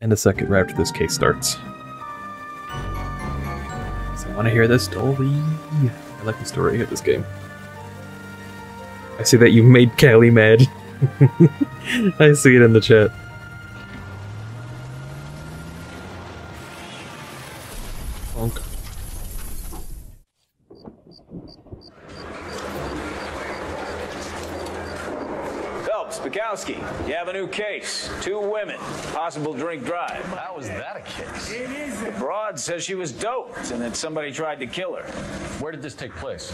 in a second right after this case starts. So I want to hear this story. I like the story of this game. I see that you made Callie mad. I see it in the chat. Says she was doped and that somebody tried to kill her. Where did this take place?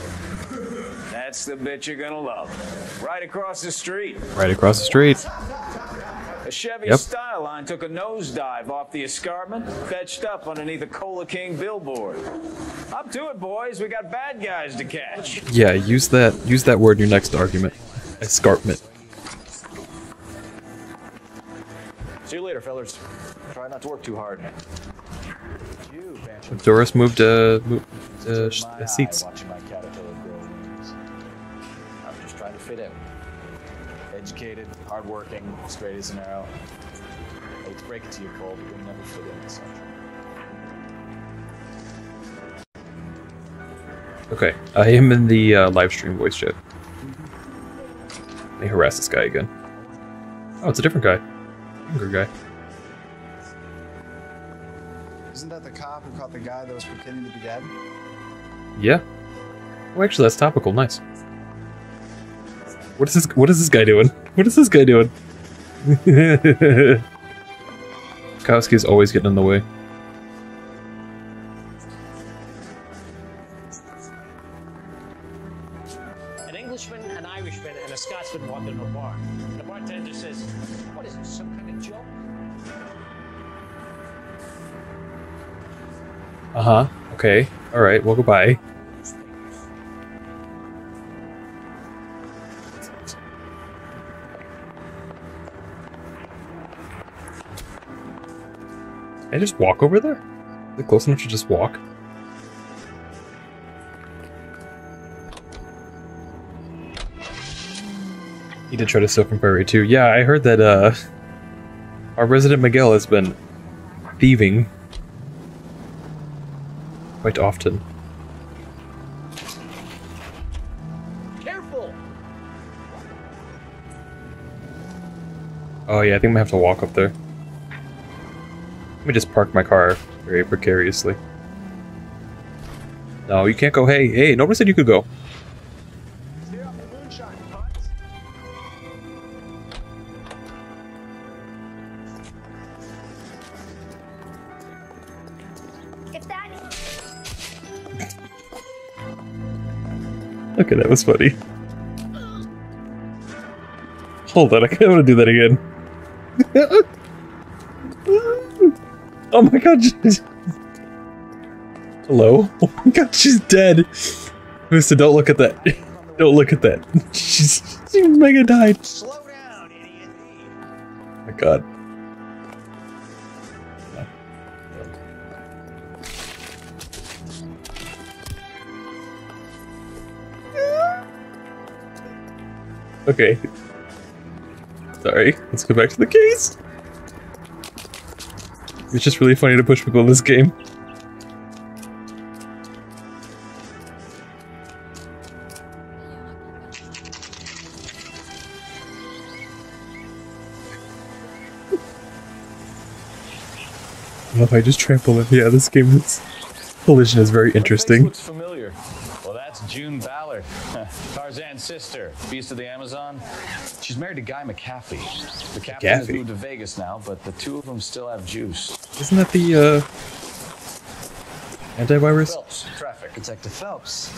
That's the bitch you're gonna love. Right across the street. Right across the street. A Chevy Yep. Styleline took a nosedive off the escarpment, fetched up underneath a Cola King billboard. Up to it, boys. We got bad guys to catch. Yeah, use that use that word in your next argument. Escarpment. See you later, fellas. Try not to work too hard. Doris moved uh, moved, uh, sh- uh, seats. My caterpillar grow wings. I'm just trying to fit in. Educated, hardworking, straight as an arrow. hate to break it to you, Cole, but you'll never fit in this country. Okay, I am in the uh, live stream voice chat. Let me harass this guy again. Oh, it's a different guy. Younger guy. The guy that was pretending to be dead? Yeah. Oh, actually, that's topical. Nice. What is this? What is this guy doing? What is this guy doing? Kowski is always getting in the way. Uh huh. Okay. All right. Well, goodbye. Can I just walk over there? Is it close enough to just walk? He did try to steal from Prairie too. Yeah, I heard that uh our resident Miguel has been thieving quite often. Careful! Oh yeah, I think I'm gonna have to walk up there. Let me just park my car very precariously. No, you can't go. Hey, hey, nobody said you could go. Okay, that was funny. Hold on, I kind of want to do that again. oh my god, she's... Hello? Oh my god, she's dead. Mister, don't look at that. Don't look at that. She's, she mega died. Slow down, idiot. Oh my god. Okay. Sorry, let's go back to the case. It's just really funny to push people in this game. I love I just trample it. Yeah, this game is collision is very interesting. Sister, beast of the Amazon. She's married to Guy McCaffey. The captain has moved to Vegas now, but the two of them still have juice. Isn't that the uh antivirus? Phelps, traffic. Detective Phelps.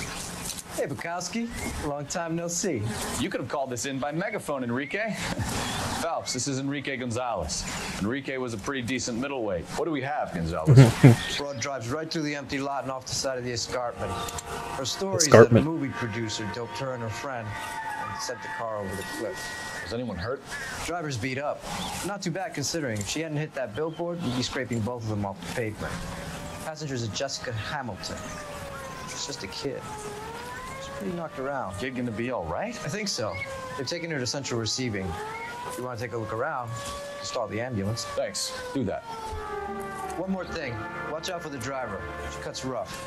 Hey, Bukowski. Long time no see. You could have called this in by megaphone, Enrique. Phelps, this is Enrique Gonzalez. Enrique was a pretty decent middleweight. What do we have, Gonzalez? Broad drives right through the empty lot and off the side of the escarpment. Her story is that a movie producer doped her and her friend and sent the car over the cliff. Was anyone hurt? Driver's beat up. Not too bad considering. If she hadn't hit that billboard, we'd be scraping both of them off the pavement. Passenger's a Jessica Hamilton. She's just a kid. She's pretty knocked around. Kid gonna be all right? I think so. They've taken her to central receiving. If you want to take a look around, stall the ambulance. Thanks. Do that. One more thing. Watch out for the driver. She cuts rough.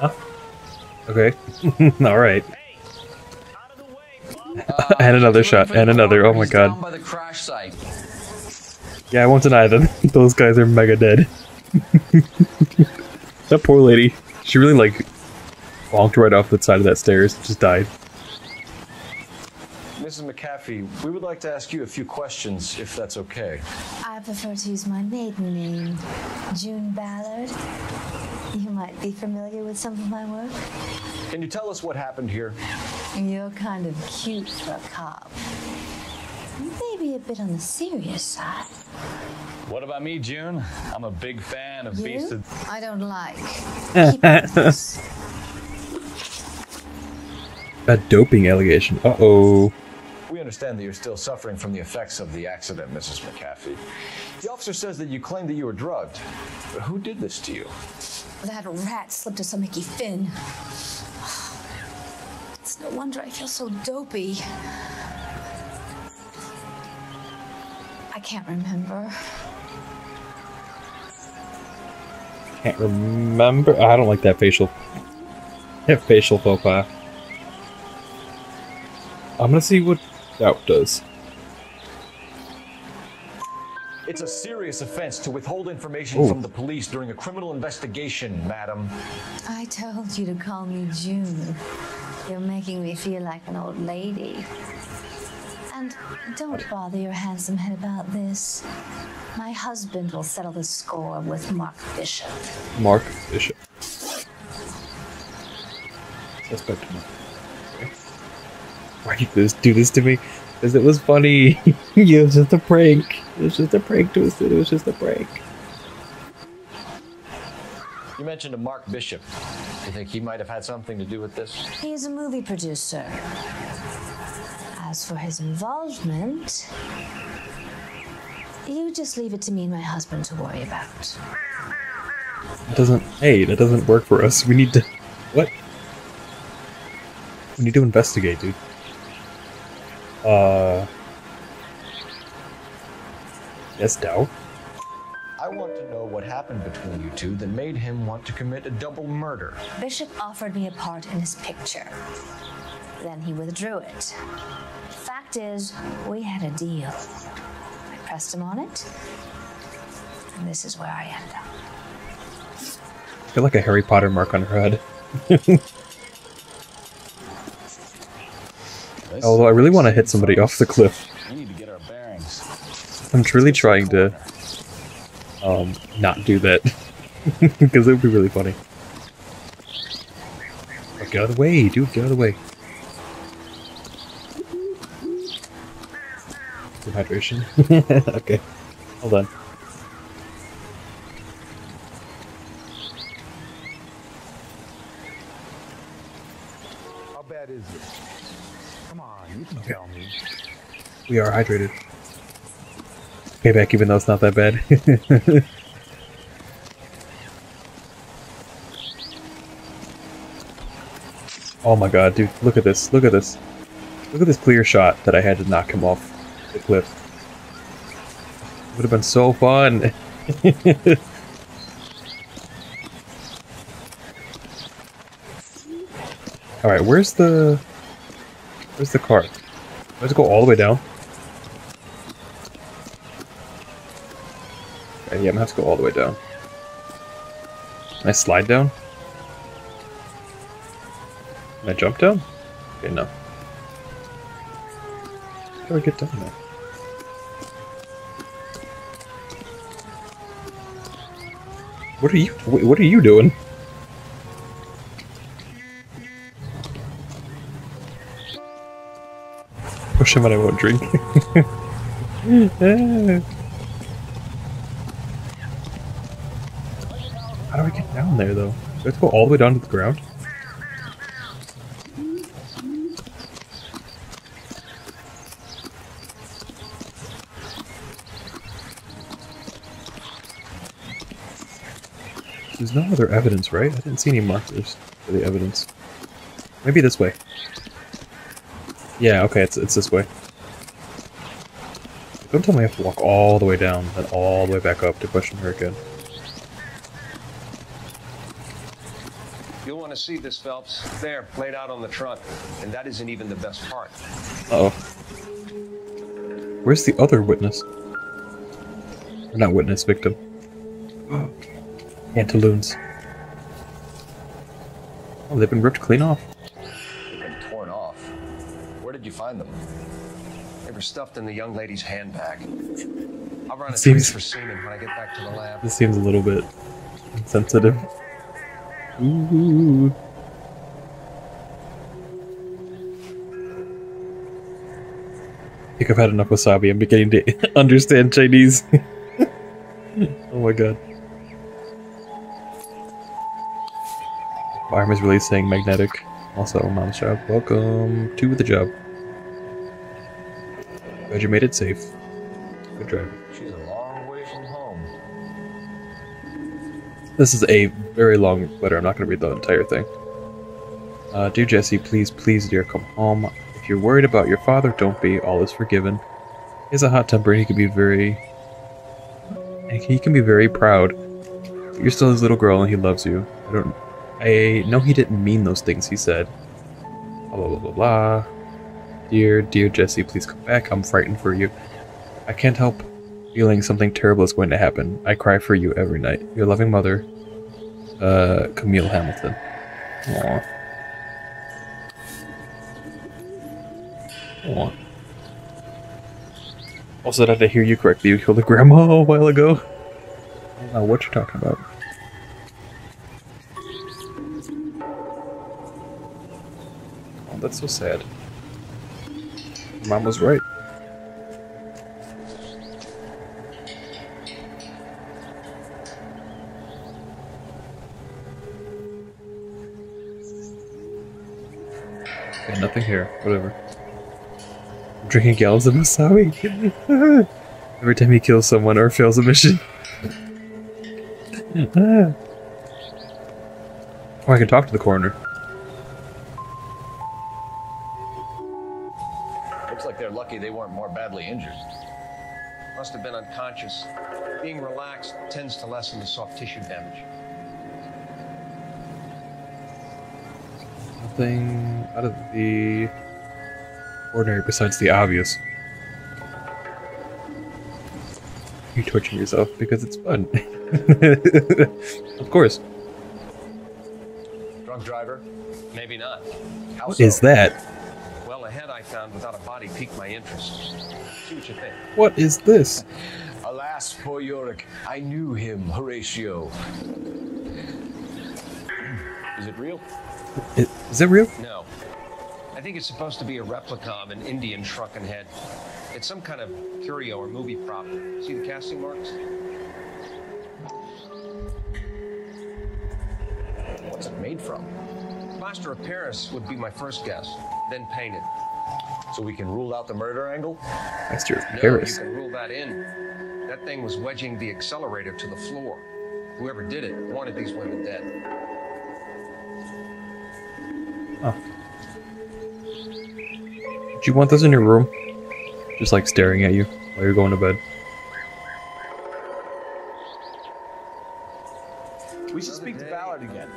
Oh. Huh? Okay. All right. Hey, out of the way, Bob. and another shot. And another. Oh my god. by the crash site. Yeah, I won't deny them. Those guys are mega dead. that poor lady. She really like bonked right off the side of that stairs. Just died. Mrs. McAfee, we would like to ask you a few questions, if that's okay. I prefer to use my maiden name, June Ballard. You might be familiar with some of my work. Can you tell us what happened here? You're kind of cute for a cop. Maybe a bit on the serious side. What about me, June? I'm a big fan of Beast You? of... I don't like. Keep. A doping allegation. Uh oh. We understand that you're still suffering from the effects of the accident, Mrs. McAfee. The officer says that you claimed that you were drugged. But who did this to you? That rat slipped us a Mickey Finn. It's no wonder I feel so dopey. I can't remember. Can't remember. I don't like that facial. That facial faux pas. I'm gonna see what doubt does. It's a serious offense to withhold information Ooh. from the police during a criminal investigation, madam. I told you to call me June. You're making me feel like an old lady. And don't bother your handsome head about this. My husband will settle the score with Mark Bishop. Mark Bishop. Suspect Mark. Okay. Why you this do this to me? Because it was funny. it was just a prank. It was just a prank, Twisted. It was just a prank. You mentioned a Mark Bishop. You think he might have had something to do with this? He is a movie producer. As for his involvement, you just leave it to me and my husband to worry about. It doesn't. Hey, that doesn't work for us. We need to. What? We need to investigate, dude. Uh. Yes, Dow. I want to know what happened between you two that made him want to commit a double murder. Bishop offered me a part in his picture. Then he withdrew it. Fact is, we had a deal. I pressed him on it, and this is where I end up. I feel like a Harry Potter mark on her head. Although I really want to hit somebody off the cliff. We need to get our bearings. I'm truly trying to um not do that because it would be really funny. Get out of the way, dude! Get out of the way. Dehydration. okay, hold on. How bad is it? Come on, you can tell me. We are hydrated. Payback, even though it's not that bad. oh my god, dude! Look at this! Look at this! Look at this clear shot that I had to knock him off the cliff. Would have been so fun. All right, where's the where's the car? Let's go all the way down. Yeah, I'm gonna have to go all the way down. Can I slide down? Can I jump down? Okay, no. How do I get down there? What are you? What are you doing? Push him and I won't drink. How do I get down there though? Do I have to go all the way down to the ground? There's no other evidence, right? I didn't see any markers for the evidence. Maybe this way. Yeah, okay, it's it's this way. Don't tell me I have to walk all the way down, then all the way back up to question her again. You'll want to see this, Phelps. There, laid out on the trunk. And that isn't even the best part. Uh oh. Where's the other witness? Or not witness, victim. Antaloons. Oh, they've been ripped clean off. Find them? They were stuffed in the young lady's handbag. I'll run a Seems- for semen when I get back to the lab. This seems a little bit sensitive. Ooh. I think I've had enough wasabi. I'm beginning to understand Chinese. oh my god. Arm is really saying magnetic. Also, mom's job. Welcome to the job. Glad you made it safe. Good drive. She's a long way from home. This is a very long letter. I'm not going to read the entire thing. Uh, dear Jesse, please, please, dear, come home. If you're worried about your father, don't be. All is forgiven. He has a hot temper and he can be very. He can be very proud. But you're still his little girl and he loves you. I don't. I know he didn't mean those things he said. Blah blah blah blah blah. Dear, dear Jesse, please come back. I'm frightened for you. I can't help feeling something terrible is going to happen. I cry for you every night. Your loving mother, uh, Camille Hamilton. Aww. Aww. Also, did I hear you correctly? You killed a grandma a while ago? I don't know what you're talking about. Oh, that's so sad. Mom was right. Okay, nothing here. Whatever. I'm drinking gallons of wasabi. Every time he kills someone or fails a mission. Ah. oh, I can talk to the coroner. Lucky they weren't more badly injured. Must have been unconscious. Being relaxed tends to lessen the soft tissue damage. Nothing out of the ordinary besides the obvious. You torturing yourself because it's fun. of course. Drunk driver? Maybe not. How What so? is that? Well, a head I found without a body piqued my interest. See what you think. What is this? Alas, poor Yorick. I knew him, Horatio. Is it real? I- Is it real? No. I think it's supposed to be a replica of an Indian shrunken head. It's some kind of curio or movie prop. See the casting marks? What's it made from? Plaster of Paris would be my first guess, then painted. So we can rule out the murder angle? Master of No, Paris. you can rule that in. That thing was wedging the accelerator to the floor. Whoever did it wanted these women dead. Oh. Do you want those in your room? Just like staring at you while you're going to bed. We should speak to Ballard again.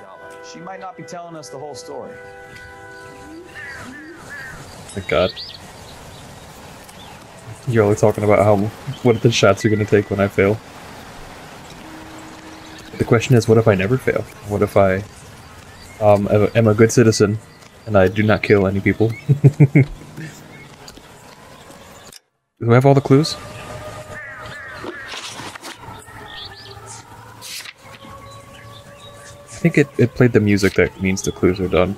She might not be telling us the whole story. Thank God. You're only talking about how what the shots you're gonna take when I fail. The question is, what if I never fail? What if I um, am a- good citizen and I do not kill any people? do we have all the clues? I think it, it played the music that means the clues are done.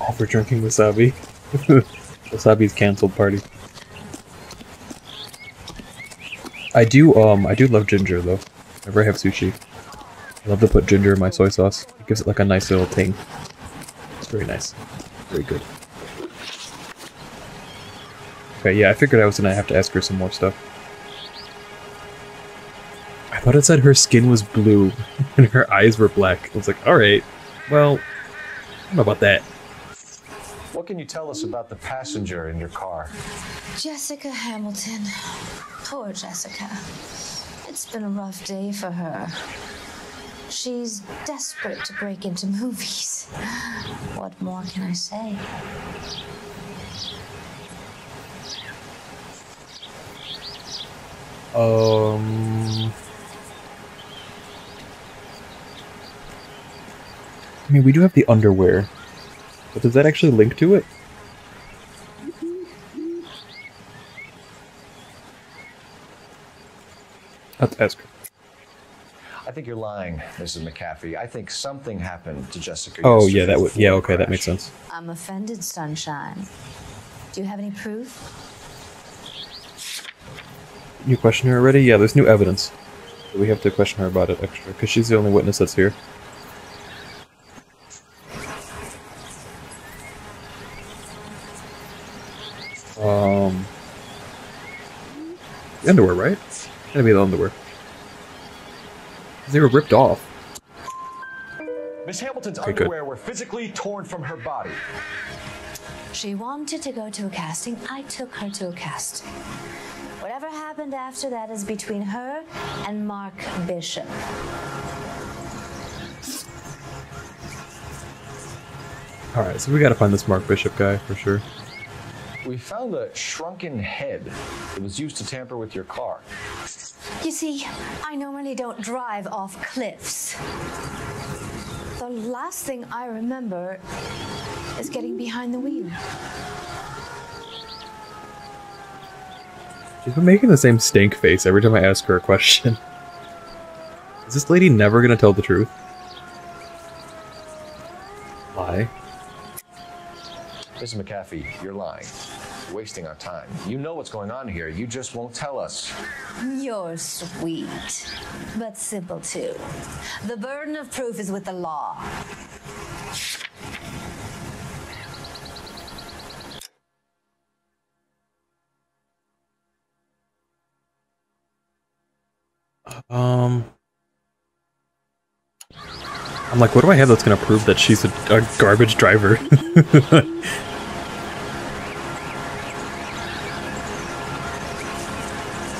All for drinking wasabi. Wasabi's cancelled party. I do um I do love ginger though. Whenever I have sushi. I love to put ginger in my soy sauce. It gives it like a nice little ting. It's very nice. Very good. Okay, yeah, I figured I was gonna have to ask her some more stuff. I thought it said her skin was blue and her eyes were black. I was like, alright, well, I don't know about that. What can you tell us about the passenger in your car? Jessica Hamilton. Poor Jessica. It's been a rough day for her. She's desperate to break into movies. What more can I say? Um. I mean, we do have the underwear, but does that actually link to it? Let's ask her. I think you're lying, Mrs. McAfee. I think something happened to Jessica. Oh yeah, that would yeah okay, the that makes sense. I'm offended, Sunshine. Do you have any proof? You question her already? Yeah, there's new evidence. We have to question her about it extra because she's the only witness that's here. Underwear, right? Gotta be the underwear. They were ripped off. Miss Hamilton's Okay, good. underwear were physically torn from her body. She wanted to go to a casting. I took her to a casting. Whatever happened after that is between her and Mark Bishop. All right, so we gotta find this Mark Bishop guy for sure. We found a shrunken head that was used to tamper with your car. You see, I normally don't drive off cliffs. The last thing I remember is getting behind the wheel. She's been making the same stink face every time I ask her a question. Is this lady never gonna tell the truth? Lie. Mrs. McAfee, you're lying. You're wasting our time. You know what's going on here. You just won't tell us. You're sweet, but simple too. The burden of proof is with the law. Um. I'm like, what do I have that's gonna prove that she's a, a garbage driver?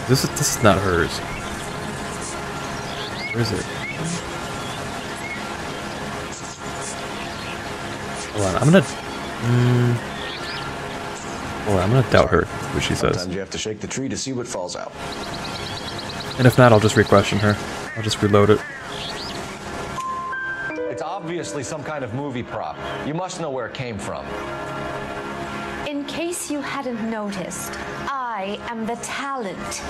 this is this is not hers. Where is it? Hold on, I'm gonna. Mm, hold on, I'm gonna doubt her. What she says. Sometimes you have to shake the tree to see what falls out. And if not, I'll just re-question her. I'll just reload it. It's obviously some kind of movie prop. You must know where it came from. In case you hadn't noticed, I am the talent.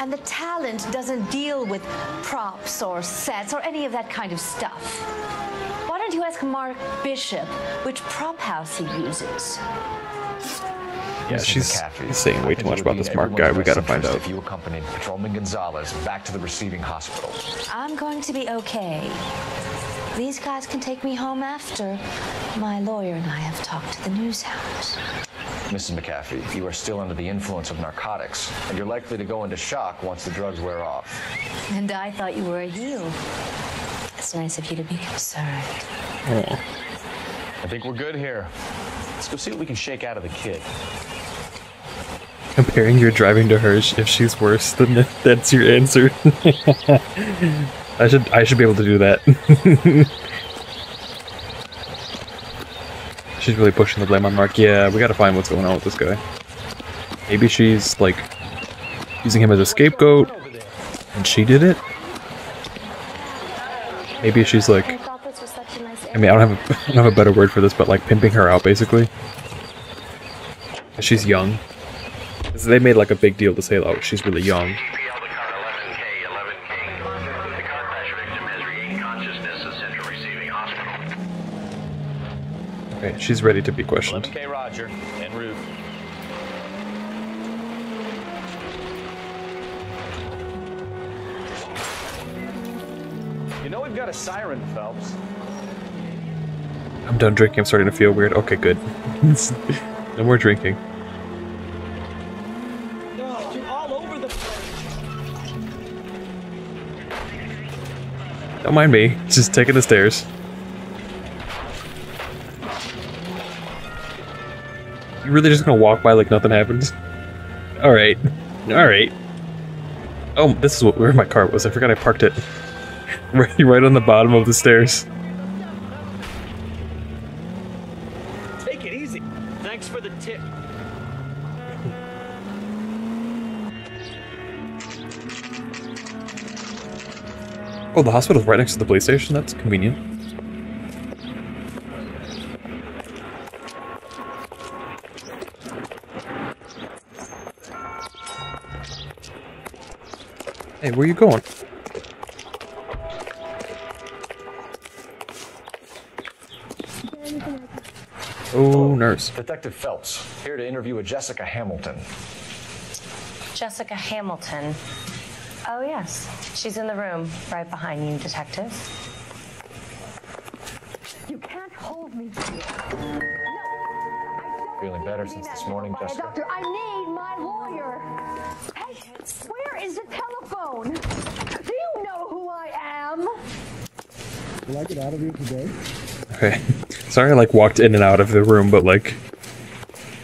And the talent doesn't deal with props or sets or any of that kind of stuff. Why don't you ask Mark Bishop which prop house he uses? Yeah, she's, saying way too much about this Mark guy. We best gotta find out. If you accompanied Patrolman Gonzalez back to the receiving hospital. I'm going to be okay. These guys can take me home after. My lawyer and I have talked to the news house. Mrs. McAfee, you are still under the influence of narcotics, and you're likely to go into shock once the drugs wear off. And I thought you were a heel. It's nice of you to be concerned. Oh. I think we're good here. Let's go see what we can shake out of the kid. Comparing your driving to hers, if she's worse, then that's your answer. I should I should be able to do that. she's really pushing the blame on Mark. Yeah, we gotta find what's going on with this guy. Maybe she's like using him as a scapegoat, and she did it. Maybe she's like, I mean, I don't have a, I don't have a better word for this, but like pimping her out, basically. She's young. They made like a big deal to say, oh, she's really young. Okay, she's ready to be questioned. Okay, Roger. En route. You know we've got a siren, Phelps. I'm done drinking. I'm starting to feel weird. Okay, good. no more drinking. all over the Don't mind me. Just taking the stairs. Really just gonna walk by like nothing happened? Alright. Alright. Oh, this is what, where my car was. I forgot I parked it. right, right on the bottom of the stairs. Take it easy. Thanks for the tip. Oh, the hospital's right next to the police station? That's convenient. Hey, where you going? Oh, nurse. Detective Phelps, here to interview a Jessica Hamilton. Jessica Hamilton. Oh, yes. She's in the room right behind you, Detective. You can't hold me Feeling better since this morning, Jessica? Doctor, I need my lawyer. Hey, where is the telephone? Do you know who I am? Will I get out of here today? Okay. Sorry I like walked in and out of the room, but like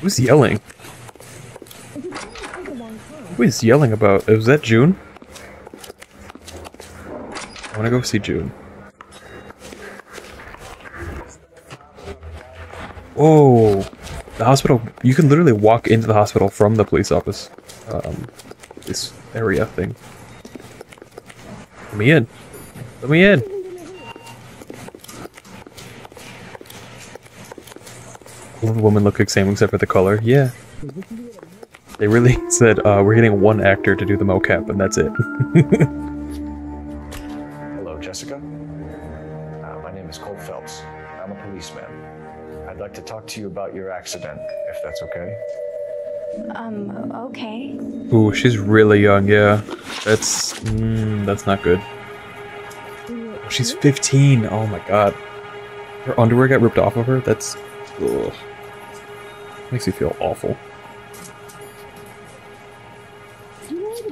who's yelling? Who is yelling about? Was that June? I wanna go see June. Oh, the hospital. You can literally walk into the hospital from the police office. Um, this area thing. Let me in. Let me in. The women look the same except for the color. Yeah. They really said, uh, we're getting one actor to do the mocap, and that's it. Hello, Jessica. Uh, my name is Cole Phelps. I'm a policeman. I'd like to talk to you about your accident, if that's okay. Um, okay. Ooh, she's really young, yeah. That's, mm, that's not good. She's 15, oh my god. Her underwear got ripped off of her? That's, ugh. Makes me feel awful.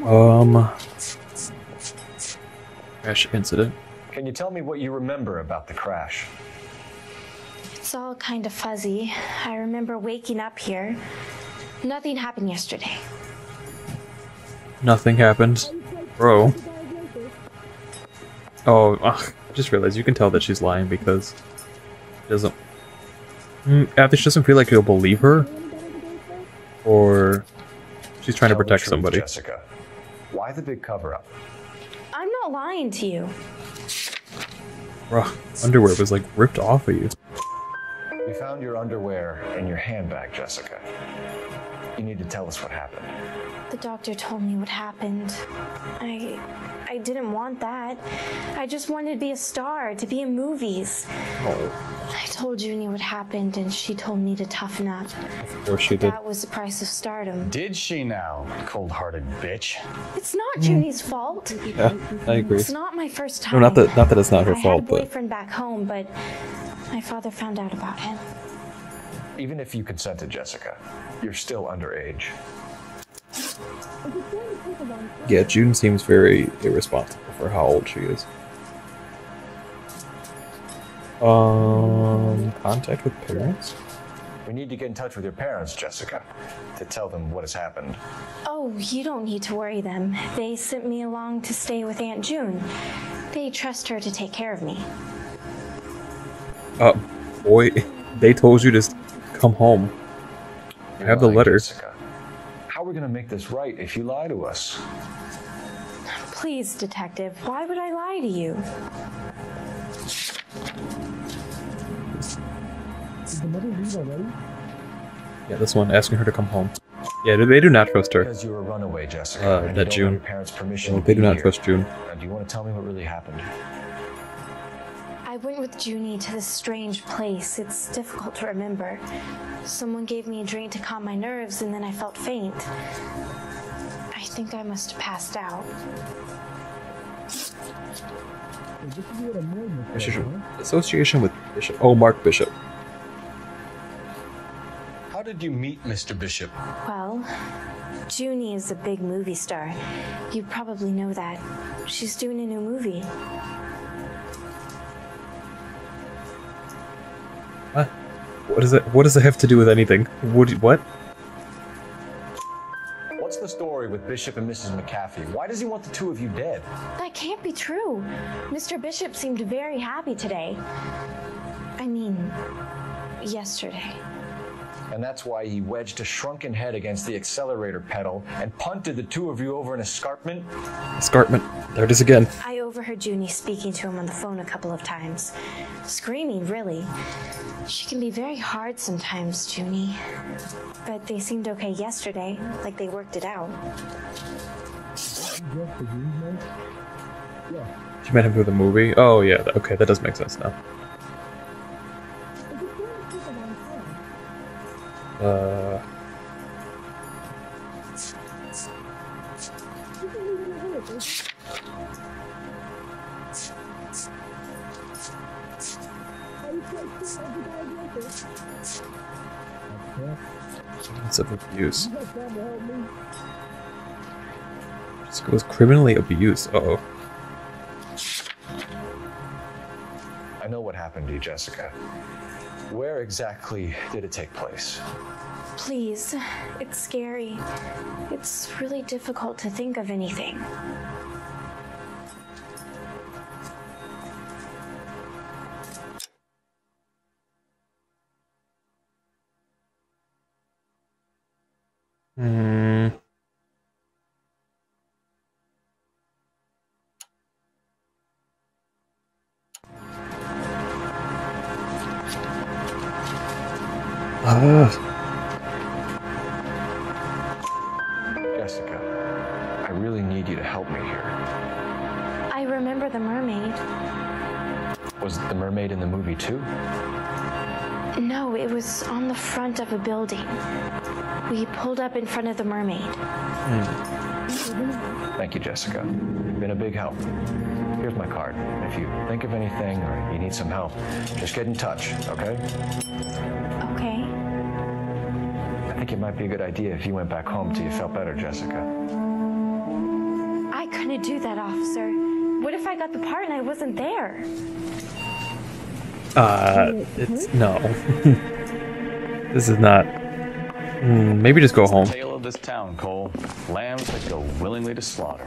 Um, crash incident. Can you tell me what you remember about the crash? It's all kind of fuzzy. I remember waking up here. Nothing happened yesterday. Nothing happened. Bro. Oh, ugh, just realized you can tell that she's lying because she doesn't. Mm, Either she doesn't feel like you'll believe her, or she's trying Tell to protect truth, somebody. Jessica. Why the big cover up? I'm not lying to you. Bro, underwear was like ripped off of you. We found your underwear in your handbag, Jessica. You need to tell us what happened. The doctor told me what happened. I I didn't want that. I just wanted to be a star, to be in movies. Oh, I told Junie what happened and she told me to toughen up. of course she did. That was the price of stardom. Did she now, cold-hearted bitch? It's not Junie's fault. Yeah, I agree. It's not my first time. No, time. not that not that it's not her I fault, had a but boyfriend back home, but my father found out about him. Even if you consented, Jessica, you're still underage. yeah, June seems very irresponsible for how old she is. Um, contact with parents. We need to get in touch with your parents, Jessica, to tell them what has happened. Oh, you don't need to worry them. They sent me along to stay with Aunt June. They trust her to take care of me. Uh, boy, they told you to s- come home. I have the lying, letter. Jessica. How are we going to make this right if you lie to us? Please, detective, why would I lie to you? Did the mother leave already? Yeah, this one asking her to come home. Yeah, they do not trust her. Because you were a runaway, Jessica. Uh, that June. parents' permission. No, to they do not here. trust June. Now, do you want to tell me what really happened? I went with Junie to this strange place. It's difficult to remember. Someone gave me a drink to calm my nerves, and then I felt faint. I think I must have passed out. Association with Bishop. Oh, Mark Bishop. How did you meet Mr. Bishop? Well, Junie is a big movie star. You probably know that. She's doing a new movie. What does it? What does it have to do with anything? What? What? What's the story with Bishop and Mrs. McAfee? Why does he want the two of you dead? That can't be true. Mr. Bishop seemed very happy today. I mean, yesterday. And that's why he wedged a shrunken head against the accelerator pedal and punted the two of you over an escarpment? Escarpment. There it is again. I overheard Junie speaking to him on the phone a couple of times. Screaming, really. She can be very hard sometimes, Junie. But they seemed okay yesterday, like they worked it out. She met him through the movie. Oh yeah. Okay, that does make sense now. Uh. Evidence of abuse. Jessica was criminally abused. Uh oh. I know what happened to you, Jessica. Where exactly did it take place? Please, it's scary. It's really difficult to think of anything. Hmm. In front of the mermaid. Thank you, Jessica. You've been a big help. Here's my card. If you think of anything or you need some help, just get in touch, okay? Okay. I think it might be a good idea if you went back home till you felt better, Jessica. I couldn't do that, officer. What if I got the part and I wasn't there? Uh, it's no. this is not. Hmm, maybe just go home. Tale of this town, Cole. Lambs that go willingly to slaughter.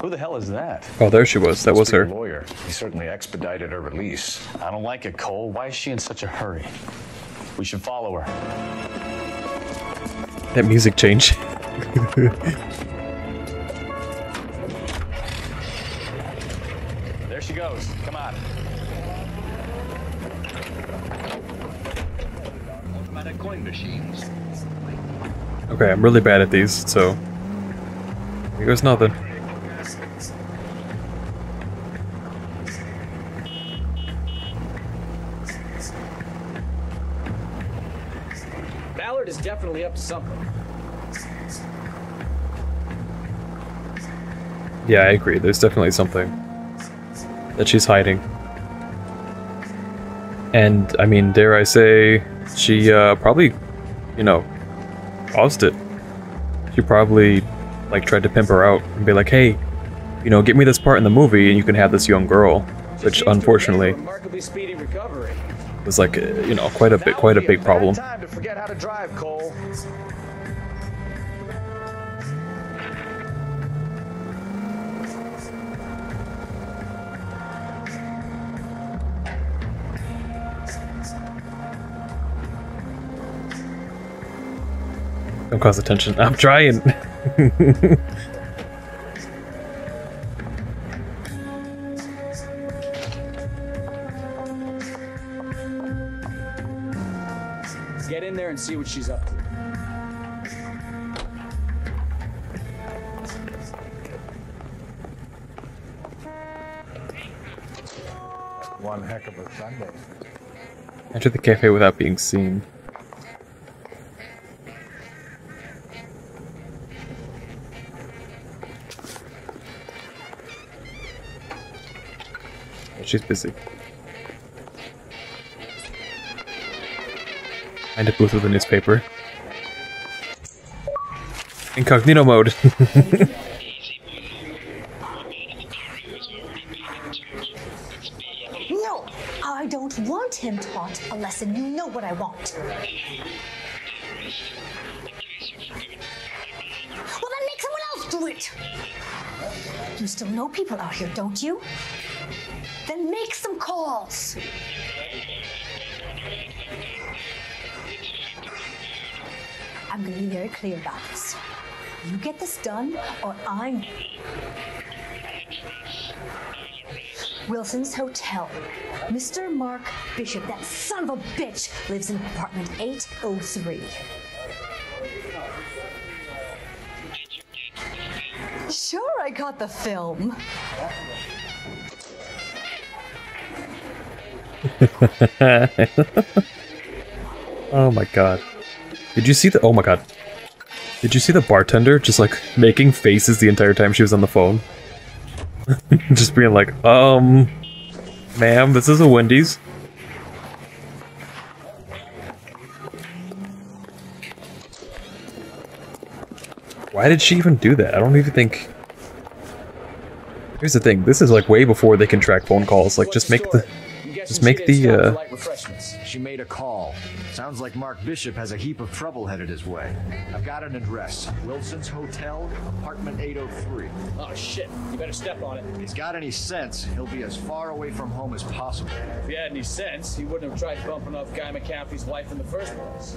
Who the hell is that? Oh, there she was. That was her. Lawyer. He certainly expedited her release. I don't like it, Cole. Why is she in such a hurry? We should follow her. That music change. There she goes. Come on. Automatic coin machines. Okay, I'm really bad at these, so. Here goes nothing. Ballard is definitely up to something. Yeah, I agree. There's definitely something that she's hiding. And, I mean, dare I say, she uh, probably, you know, caused it. She probably, like, tried to pimp her out and be like, hey, you know, get me this part in the movie and you can have this young girl. Which, unfortunately, was like, you know, quite a bit, quite a big problem. Don't cause attention. I'm trying. Get in there and see what she's up to. One heck of a Sunday. Enter the cafe without being seen. She's busy. Find a booth with a newspaper. Incognito mode. No, I don't want him taught a lesson you know what I want. Well, then make someone else do it. You still know people out here, don't you? Then make some calls. I'm going to be very clear about this. You get this done, or I'm. Wilson's Hotel. Mr. Mark Bishop, that son of a bitch, lives in apartment 803. Sure, I got the film. oh my god. Did you see the- oh my god. Did you see the bartender just like making faces the entire time she was on the phone? just being like, um, ma'am, this is a Wendy's. Why did she even do that? I don't even think... Here's the thing, this is like way before they can track phone calls, like just make the... Just make the, uh... Refreshments. She made a call. Sounds like Mark Bishop has a heap of trouble headed his way. I've got an address. Wilson's Hotel, apartment 803. Oh shit, you better step on it. If he's got any sense, he'll be as far away from home as possible. If he had any sense, he wouldn't have tried bumping off Guy McAfee's wife in the first place.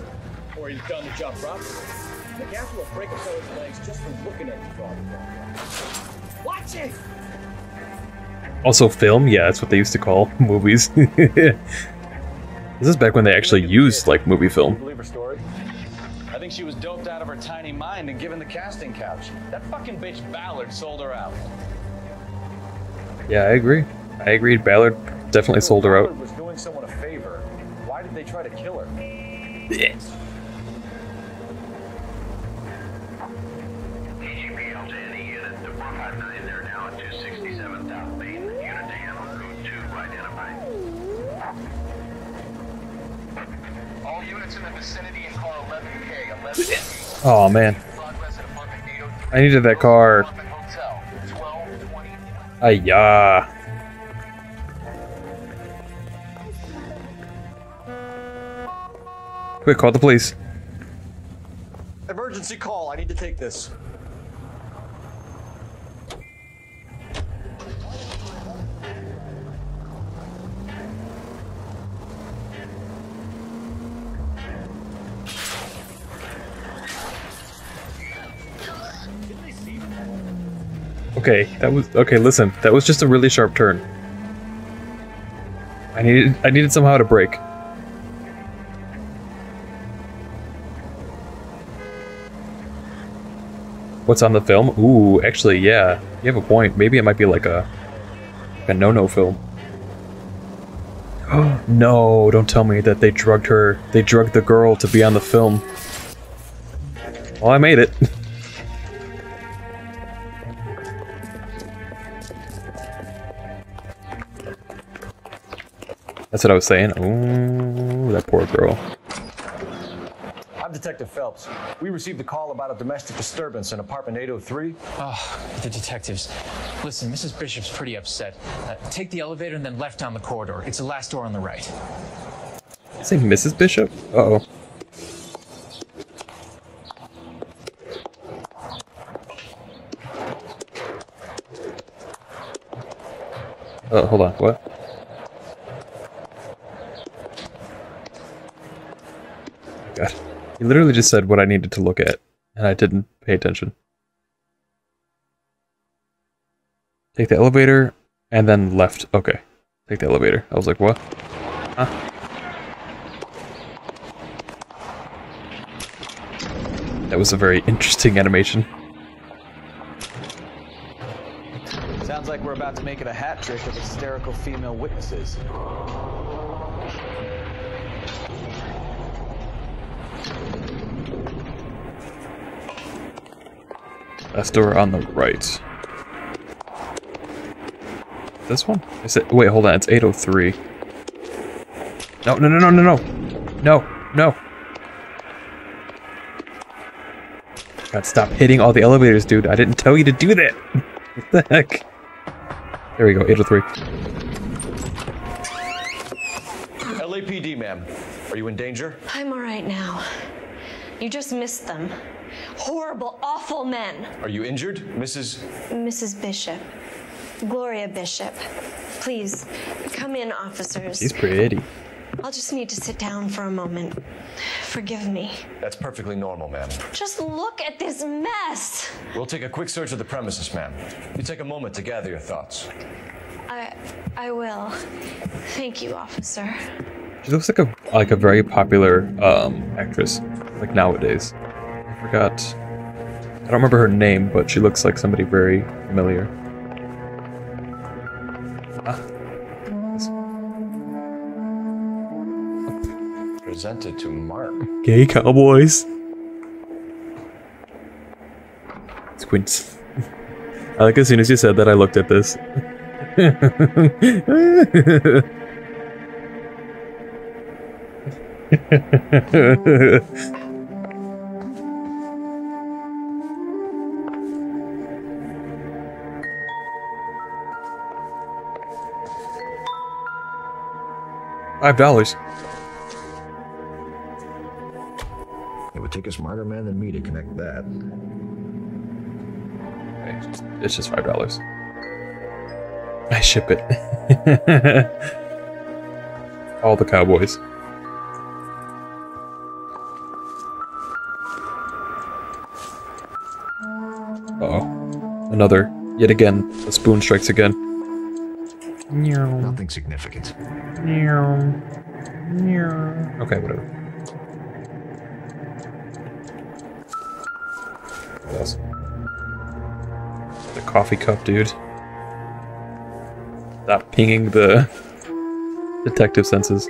Or he'd done the job properly. McCaffrey will break a fellow's legs just from looking at the dog. Watch it! Also film? Yeah, that's what they used to call movies. this is back when they actually used, like, movie film. Believe her story? I think she was doped out of her tiny mind and given the casting couch. That fucking bitch Ballard sold her out. Yeah, I agree. I agreed. Ballard definitely sold her out. Ballard was doing someone a favor. Why did they try to kill her? Oh man. I needed that car. Ayah. Quick, call the police. Emergency call. I need to take this. Okay, that was okay. Listen, that was just a really sharp turn. I needed, I needed somehow to break. What's on the film? Ooh, actually, yeah, you have a point. Maybe it might be like a, a no-no film. Oh, no, don't tell me that they drugged her. They drugged the girl to be on the film. Well, I made it. That's what I was saying. Ooh, that poor girl. I'm Detective Phelps. We received a call about a domestic disturbance in apartment 803. Oh, the detectives. Listen, Mrs. Bishop's pretty upset. Uh, take the elevator and then left down the corridor. It's the last door on the right. Say Mrs. Bishop? Uh oh. Oh, hold on. What? God. You literally just said what I needed to look at, and I didn't pay attention. Take the elevator, and then left. Okay. Take the elevator. I was like, what? Huh? That was a very interesting animation. Sounds like we're about to make it a hat trick of hysterical female witnesses. Last door on the right. This one? Is it? Wait, hold on. It's 803. No, no, no, no, no, no. No, no. God, stop hitting all the elevators, dude. I didn't tell you to do that. what the heck? There we go, 803. LAPD, ma'am. Are you in danger? I'm all right now. You just missed them. Horrible, awful men. Are you injured, Mrs. Mrs. Bishop. Gloria Bishop. Please, come in, officers. She's pretty. I'll just need to sit down for a moment. Forgive me. That's perfectly normal, ma'am. Just look at this mess. We'll take a quick search of the premises, ma'am. You take a moment to gather your thoughts. I I will. Thank you, officer. She looks like a like a very popular um, actress, like nowadays. I forgot. I don't remember her name, but she looks like somebody very familiar. Ah, Presented to Mark. gay cowboys. Squints. I like as soon as you said that, I looked at this. Five dollars. It would take a smarter man than me to connect that. It's just five dollars. I ship it. All the cowboys. Uh oh. Another. Yet again, the spoon strikes again. Nothing significant. Okay, whatever. What else? The coffee cup, dude. Stop pinging the detective senses.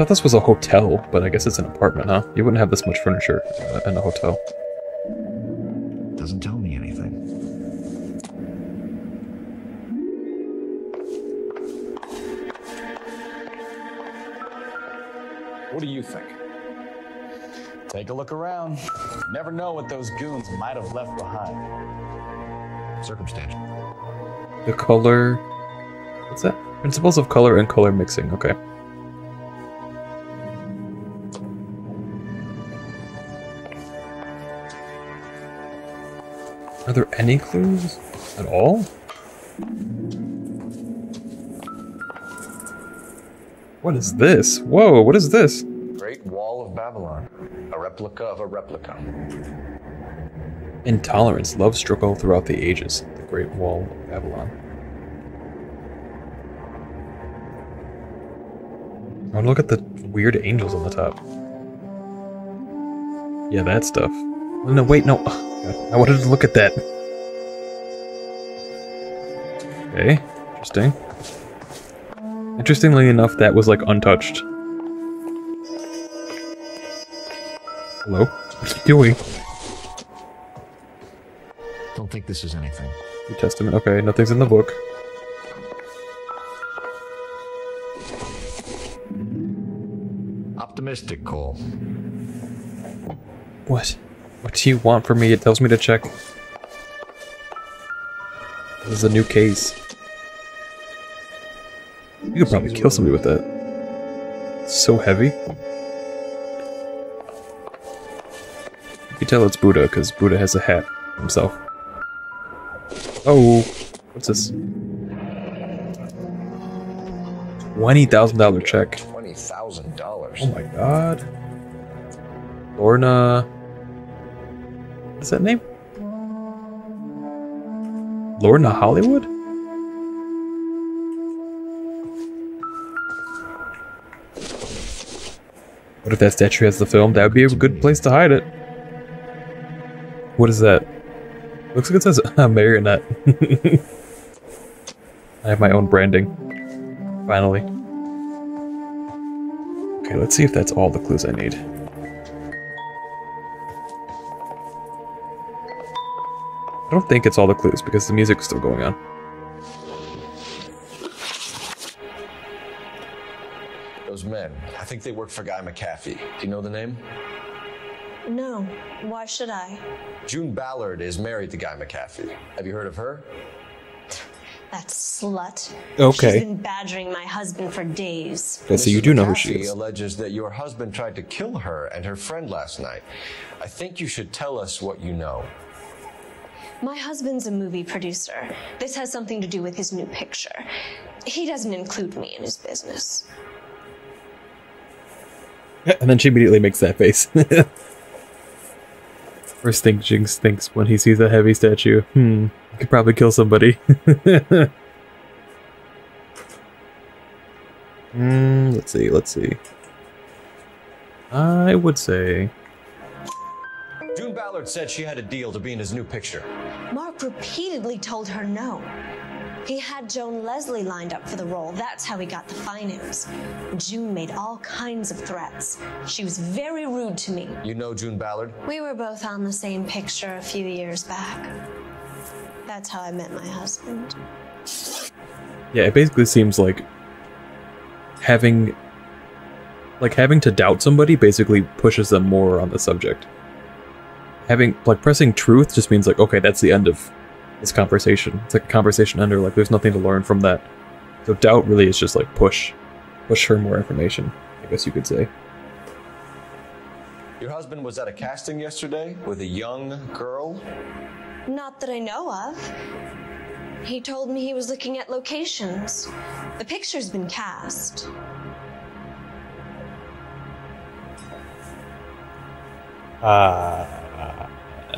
Thought this was a hotel, but I guess it's an apartment, huh? You wouldn't have this much furniture uh, in a hotel. Doesn't tell me anything. What do you think? Take a look around. Never know what those goons might have left behind. Circumstantial. The color. What's that? Principles of color and color mixing. Okay. Are there any clues at all? What is this? Whoa, what is this? Great Wall of Babylon. A replica of a replica. Intolerance, love struggle throughout the ages. The Great Wall of Babylon. I want to look at the weird angels on the top. Yeah, that stuff. Oh, no, wait, no. I wanted to look at that. Okay, interesting. Interestingly enough, that was like untouched. Hello? What are you doing? Don't think this is anything. New Testament. Okay, nothing's in the book. Optimistic, call. What? What do you want from me? It tells me to check. This is a new case. You could probably kill somebody with that. It's so heavy. You can tell it's Buddha, because Buddha has a hat himself. Oh, what's this? $20,000 check. Twenty thousand dollars. Oh my god. Lorna. That name? Lorna Hollywood? What if that statue has the film? That would be a good place to hide it. What is that? Looks like it says uh, marionette. I have my own branding. Finally. Okay, let's see if that's all the clues I need. I don't think it's all the clues because the music's still going on. Those men. I think they work for Guy McAfee. Do you know the name? No. Why should I? June Ballard is married to Guy McAfee. Have you heard of her? That slut. Okay. She's been badgering my husband for days. Okay, so you do know who she McAfee is. alleges that your husband tried to kill her and her friend last night. I think you should tell us what you know. My husband's a movie producer. This has something to do with his new picture. He doesn't include me in his business. And then she immediately makes that face. First thing Jinx thinks when he sees a heavy statue, hmm, could probably kill somebody. Hmm, let's see, let's see. I would say June Ballard said she had a deal to be in his new picture. Mark repeatedly told her no. He had Joan Leslie lined up for the role. That's how he got the finance. June made all kinds of threats. She was very rude to me. You know June Ballard? We were both on the same picture a few years back. That's how I met my husband. Yeah, it basically seems like having like having to doubt somebody basically pushes them more on the subject. Having like pressing truth just means like okay, that's the end of this conversation. It's like a conversation ender, like there's nothing to learn from that. So doubt really is just like push push her more information, I guess you could say. Your husband was at a casting yesterday with a young girl. Not that I know of. He told me he was looking at locations. The picture's been cast. Uh,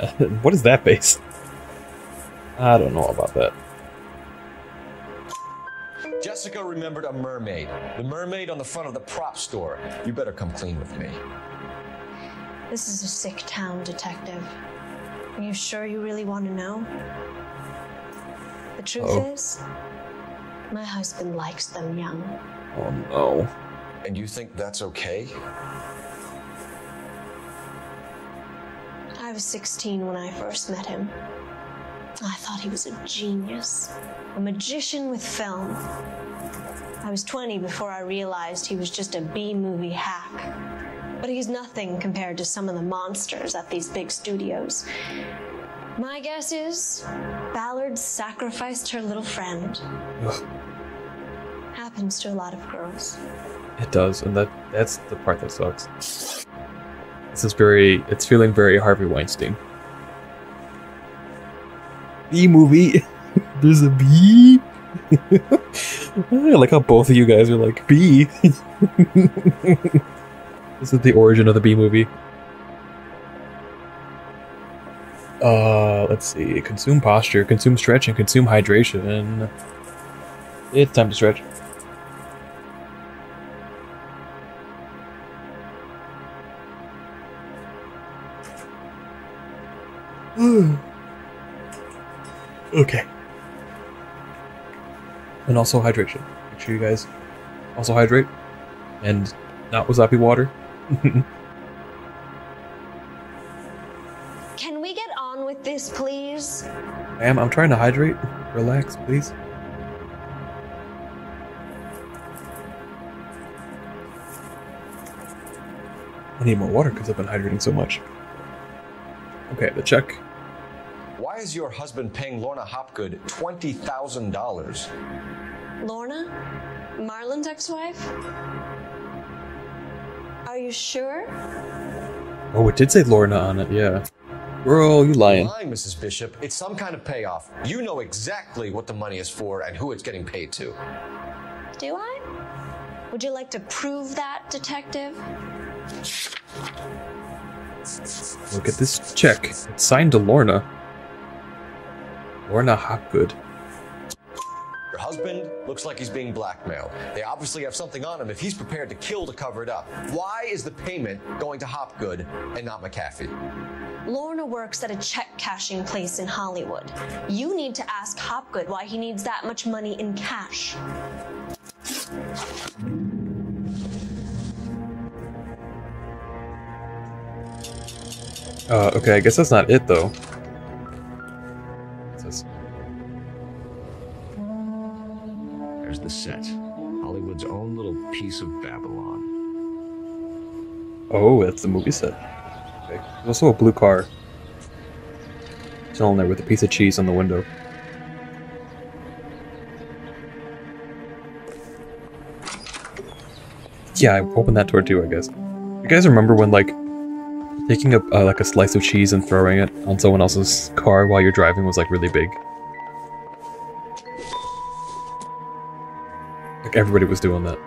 what is that base? I don't know about that. Jessica remembered a mermaid. The mermaid on the front of the prop store. You better come clean with me. This is a sick town, detective. Are you sure you really want to know? The truth Oh. is, my husband likes them young. Oh no. And you think that's okay? I was 16 when I first met him. I thought he was a genius, a magician with film. I was 20 before I realized he was just a B movie hack. But he's nothing compared to some of the monsters at these big studios. My guess is Ballard sacrificed her little friend. Ugh, Happens to a lot of girls. it does, and that that's the part that sucks. This is very it's feeling very Harvey Weinstein. B movie. There's a bee. I like how both of you guys are like bee. this is the origin of the B movie. Uh, let's see. Consume posture, consume stretch, and consume hydration. It's time to stretch. okay. And also hydration. Make sure you guys also hydrate. And not wasabi water. Can we get on with this, please? Ma'am, I'm trying to hydrate. Relax, please. I need more water because I've been hydrating so much. Okay, the check. Why is your husband paying Lorna Hopgood $20,000? Lorna? Marlon's ex wife? Are you sure? Oh, it did say Lorna on it, yeah. Girl, you lying. Lying, Mrs. Bishop. It's some kind of payoff. You know exactly what the money is for and who it's getting paid to. Do I? Would you like to prove that, detective? Look at this check. It's signed to Lorna. Lorna Hopgood. Your husband looks like he's being blackmailed. They obviously have something on him if he's prepared to kill to cover it up. Why is the payment going to Hopgood and not McAfee? Lorna works at a check cashing place in Hollywood. You need to ask Hopgood why he needs that much money in cash. Uh, okay, I guess that's not it though. Oh, that's the movie set. Okay. There's also a blue car. Still in there with a piece of cheese on the window. Yeah, I opened that door too, I guess. You guys remember when, like, taking a uh, like a slice of cheese and throwing it on someone else's car while you're driving was, like, really big? Like, everybody was doing that.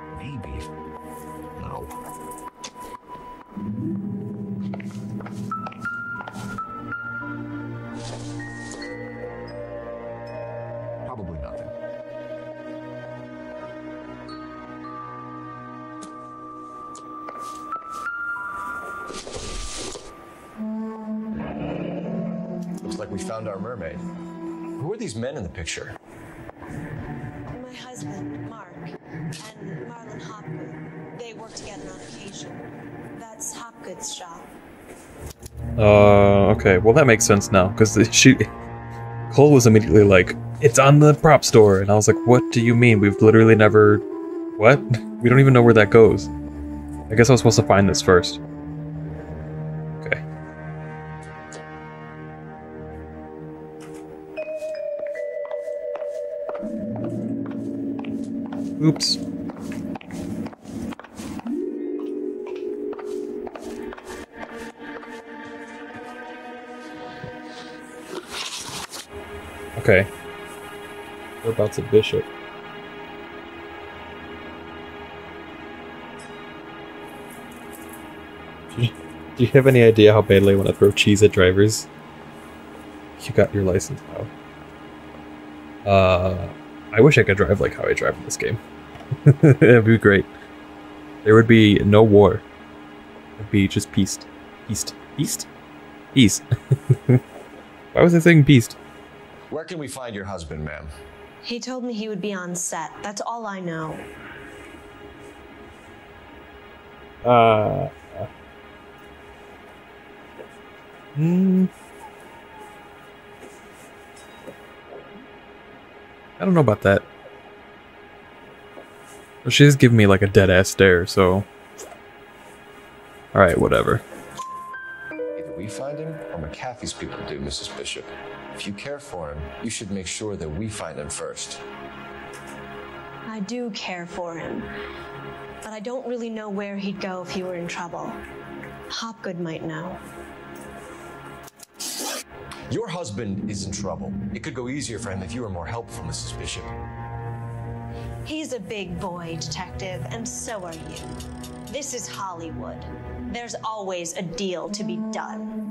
Picture? My husband, Mark, and Marlon Hopgood. They work together on occasion. That's Hopgood's shop. Uh, okay. Well, that makes sense now, because she... Cole was immediately like, it's on the prop store, and I was like, what do you mean? We've literally never... What? We don't even know where that goes. I guess I was supposed to find this first. Oops. Okay. Whereabouts a bishop? Do you, do you have any idea how badly I want to throw cheese at drivers? You got your license now. Uh, I wish I could drive like how I drive in this game. It'd be great. There would be no war. It'd be just peace. Peace. Peace? Peace. Why was I saying peace? Where can we find your husband, ma'am? He told me he would be on set. That's all I know. Uh. Hmm. I don't know about that. Well, she's giving me like a dead ass stare, so. Alright, whatever. Either we find him or McAfee's people do, Mrs. Bishop. If you care for him, you should make sure that we find him first. I do care for him, but I don't really know where he'd go if he were in trouble. Hopgood might know. Your husband is in trouble. It could go easier for him if you were more helpful, Mrs. Bishop. He's a big boy, detective, and so are you. This is Hollywood. There's always a deal to be done.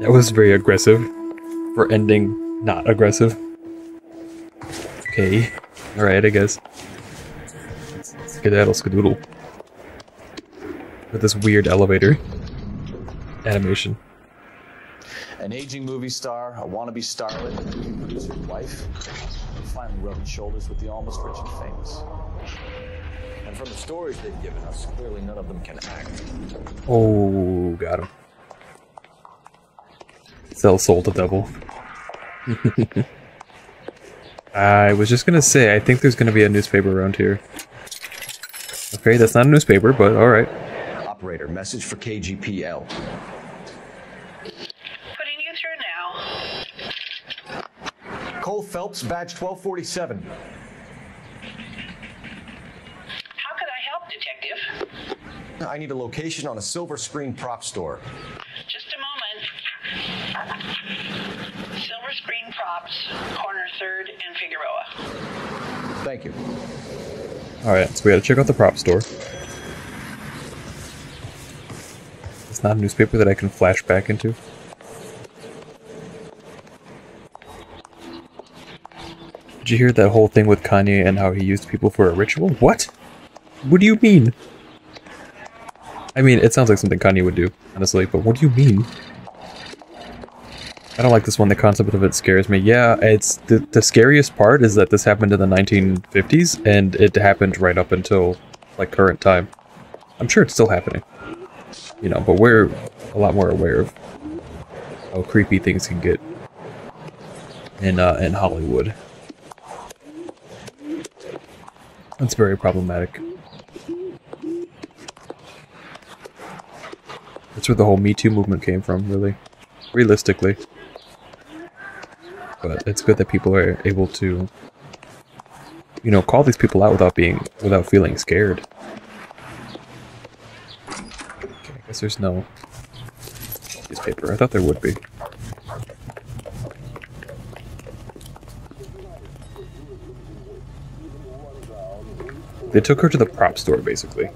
That was very aggressive. For ending not aggressive. Okay. Alright, I guess. Skedaddle skadoodle. With this weird elevator animation. An aging movie star, a wannabe starlet, and a movie producer wife, and finally rubbing shoulders with the almost rich and famous. And from the stories they've given us, clearly none of them can act. Oh, got him. Sell soul to devil. I was just gonna say, I think there's gonna be a newspaper around here. Okay, that's not a newspaper, but alright. Operator, message for KGPL. Cole Phelps, badge 1247. How could I help, Detective? I need a location on a silver screen prop store. Just a moment. Silver Screen Props, corner 3rd and Figueroa. Thank you. Alright, so we gotta check out the prop store. It's not a newspaper that I can flash back into. Did you hear that whole thing with Kanye and how he used people for a ritual? What? What do you mean? I mean, it sounds like something Kanye would do, honestly, but what do you mean? I don't like this one. The concept of it scares me. Yeah, it's the, the scariest part is that this happened in the 1950s, and it happened right up until, like, current time. I'm sure it's still happening. You know, but we're a lot more aware of how creepy things can get in, uh, in Hollywood. That's very problematic. That's where the whole Me Too movement came from, really. Realistically. But it's good that people are able to you know, call these people out without being, without feeling scared. Okay, I guess there's no newspaper. I thought there would be. They took her to the prop store, basically.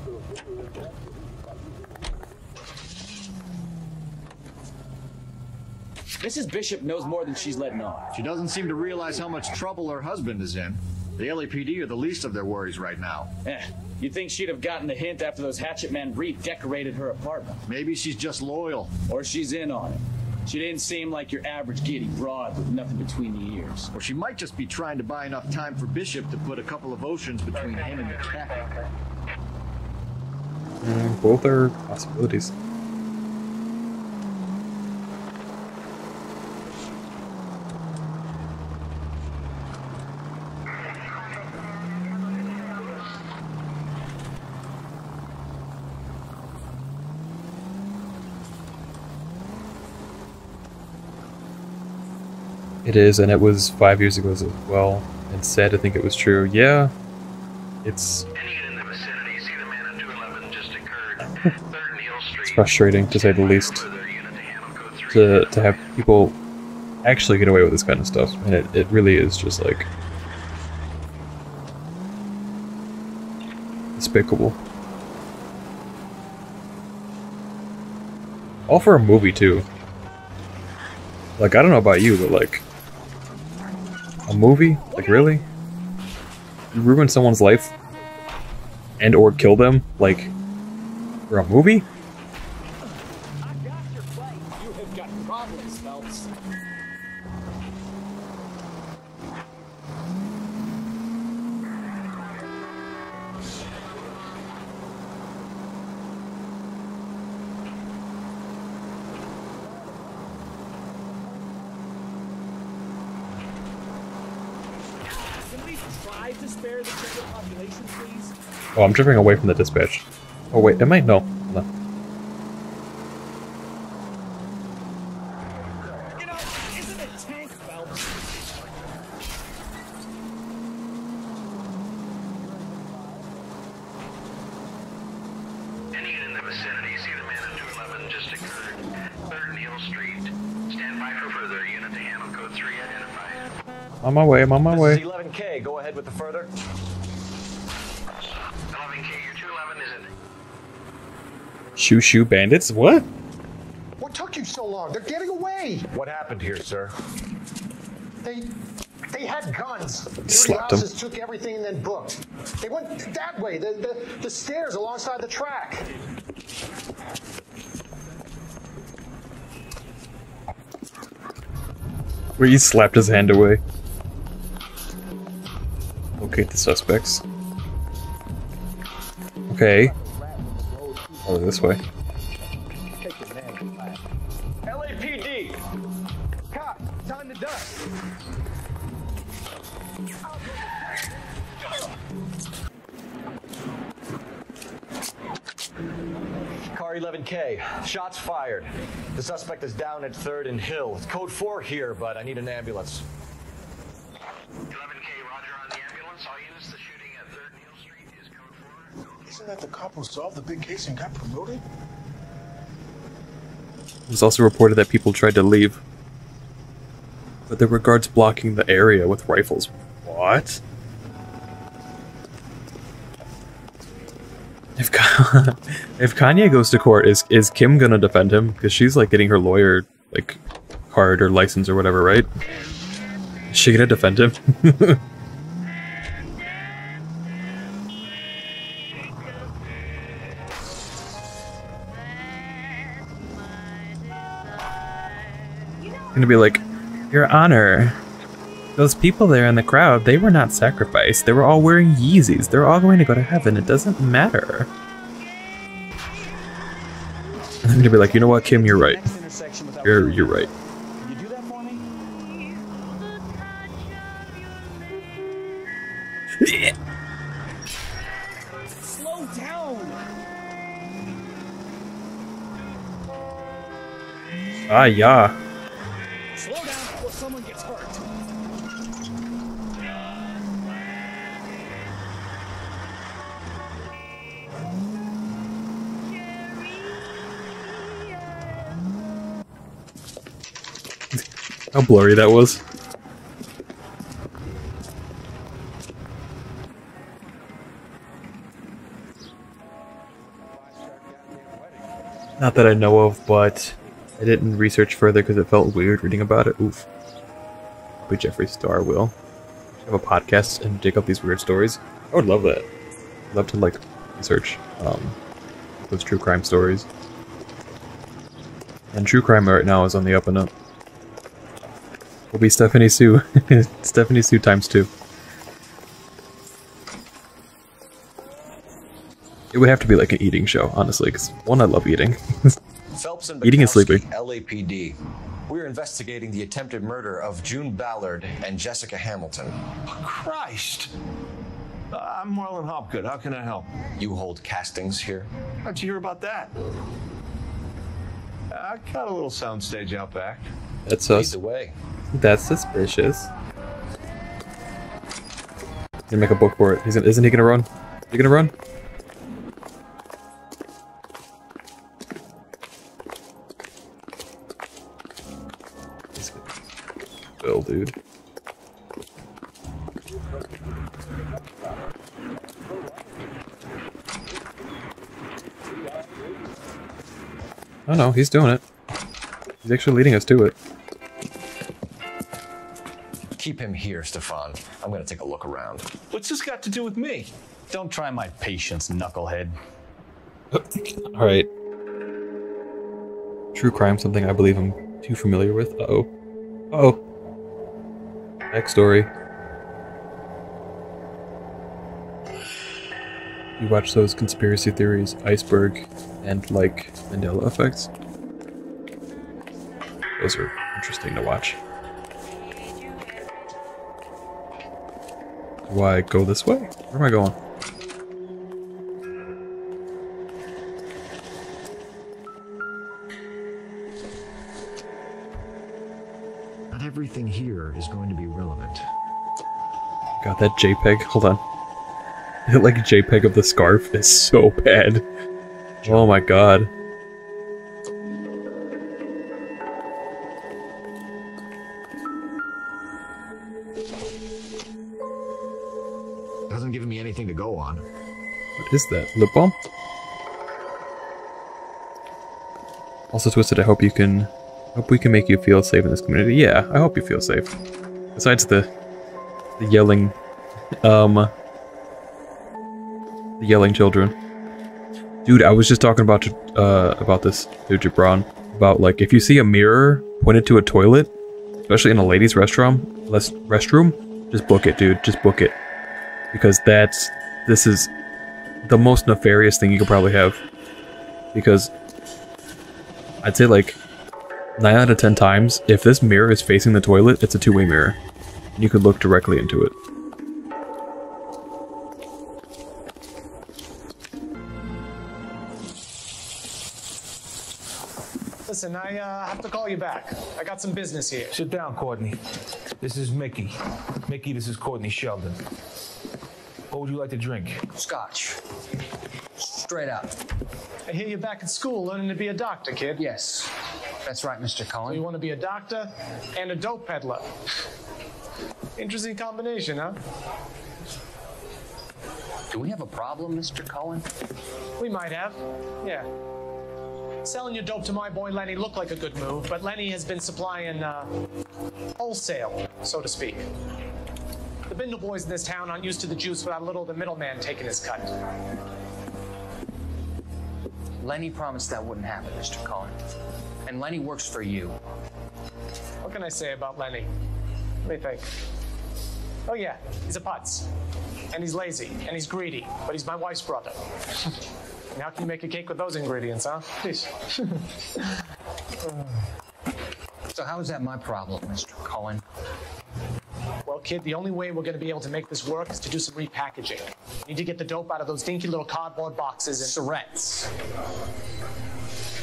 Mrs. Bishop knows more than she's letting on. She doesn't seem to realize how much trouble her husband is in. The LAPD are the least of their worries right now. Eh, you'd think she'd have gotten the hint after those hatchet men redecorated her apartment. Maybe she's just loyal. Or she's in on it. She didn't seem like your average giddy broad with nothing between the ears. Or she might just be trying to buy enough time for Bishop to put a couple of oceans between him and the traffic. Mm, both are possibilities. It is, and it was five years ago as well. And sad to think it was true. Yeah, it's. it's frustrating to say the least. To to have people actually get away with this kind of stuff, and it, it really is just like despicable. All for a movie too. Like I don't know about you, but like a movie? Like really? You ruin someone's life and or kill them like for a movie? Oh, I'm driving away from the dispatch. Oh wait, am I? No. no. Isn't it tank, Phelps? Any unit in the vicinity, see the man at 211 just occurred. 3rd Neal Street. Stand by for further. Unit to handle code 3 identified. On my way, I'm on my This way. is 11K. Go ahead with the further. Shoo shoo bandits? What? What took you so long? They're getting away. What happened here, sir? They they had guns. Slapped 'em. houses took everything and then booked. They went that way, the, the, the stairs alongside the track. Where he slapped his hand away. Locate the suspects. Okay. Oh, this way. LAPD! Cop, time to dust. Car 11K. Shots fired. The suspect is down at 3rd and Hill. It's code 4 here, but I need an ambulance. 11K, roger on the ambulance. All units, the shooting at 3rd Neal Street is code 4. Isn't that the cop who solved the big case and got promoted? It was also reported that people tried to leave. But there were guards blocking the area with rifles. What? If if Kanye goes to court, is is Kim gonna defend him? Because she's like getting her lawyer like card or license or whatever, right? Is she gonna defend him? gonna be like, Your Honor, those people there in the crowd, they were not sacrificed. They were all wearing Yeezys. They're all going to go to heaven. It doesn't matter. And I'm gonna be like, you know what, Kim, you're right. You're you're right. Slow down! Ah, yeah. How blurry that was. Not that I know of, but I didn't research further because it felt weird reading about it. Oof. But Jeffree Star will have a podcast and dig up these weird stories. I would love that. I'd love to like research um, those true crime stories. And true crime right now is on the up and up. Will be Stephanie Soo. Stephanie Soo times two. It would have to be like an eating show, honestly, because one, I love eating. Phelps and eating and sleeping. LAPD. We're investigating the attempted murder of June Ballard and Jessica Hamilton. Christ! Uh, I'm Marlon Hopgood. How can I help? You hold castings here? How'd you hear about that? I got a little soundstage out back. That's us. Lead the way. That's suspicious. He's gonna make a book for it. He's gonna, isn't he gonna run? He gonna run? Bill, dude. Oh no, he's doing it. He's actually leading us to it. Keep him here, Stefan. I'm gonna take a look around. What's this got to do with me? Don't try my patience, knucklehead. All right. True crime, something I believe I'm too familiar with. Uh oh. Uh oh. Backstory. You watch those conspiracy theories, iceberg, and like Mandela effects. Those are interesting to watch. Do I go this way? Where am I going? Not everything here is going to be relevant. God, that JPEG. Hold on. like JPEG of the scarf is so bad. Oh my god. Is that? Lip balm? Also, Twisted, I hope you can... hope we can make you feel safe in this community. Yeah, I hope you feel safe. Besides the... the yelling... Um... The yelling children. Dude, I was just talking about uh about this to Jabron. About, like, if you see a mirror pointed to a toilet, especially in a ladies' restroom, less restroom, just book it, dude. Just book it. Because that's... This is the most nefarious thing you could probably have. Because I'd say like 9 out of 10 times, if this mirror is facing the toilet, it's a two-way mirror. And you could look directly into it. Listen, I uh, have to call you back. I got some business here. Sit down, Courtney. This is Mickey. Mickey, this is Courtney Sheldon. What would you like to drink? Scotch. Straight up. I hear you're back at school learning to be a doctor, kid. Yes. That's right, Mr. So you want to be a doctor and a dope peddler. Interesting combination, huh? Do we have a problem, Mr. Cohen? We might have. Yeah. Selling your dope to my boy Lenny looked like a good move, but Lenny has been supplying uh, wholesale, so to speak. The Bindle boys in this town aren't used to the juice without a little of the middleman taking his cut. Lenny promised that wouldn't happen, Mr. Cohen. And Lenny works for you. What can I say about Lenny? Let me think. Oh yeah, he's a putz. And he's lazy, and he's greedy, but he's my wife's brother. and how can you make a cake with those ingredients, huh? Please. So how is that my problem, Mr. Cohen? Well, kid, the only way we're going to be able to make this work is to do some repackaging. We need to get the dope out of those dinky little cardboard boxes and. Syrettes.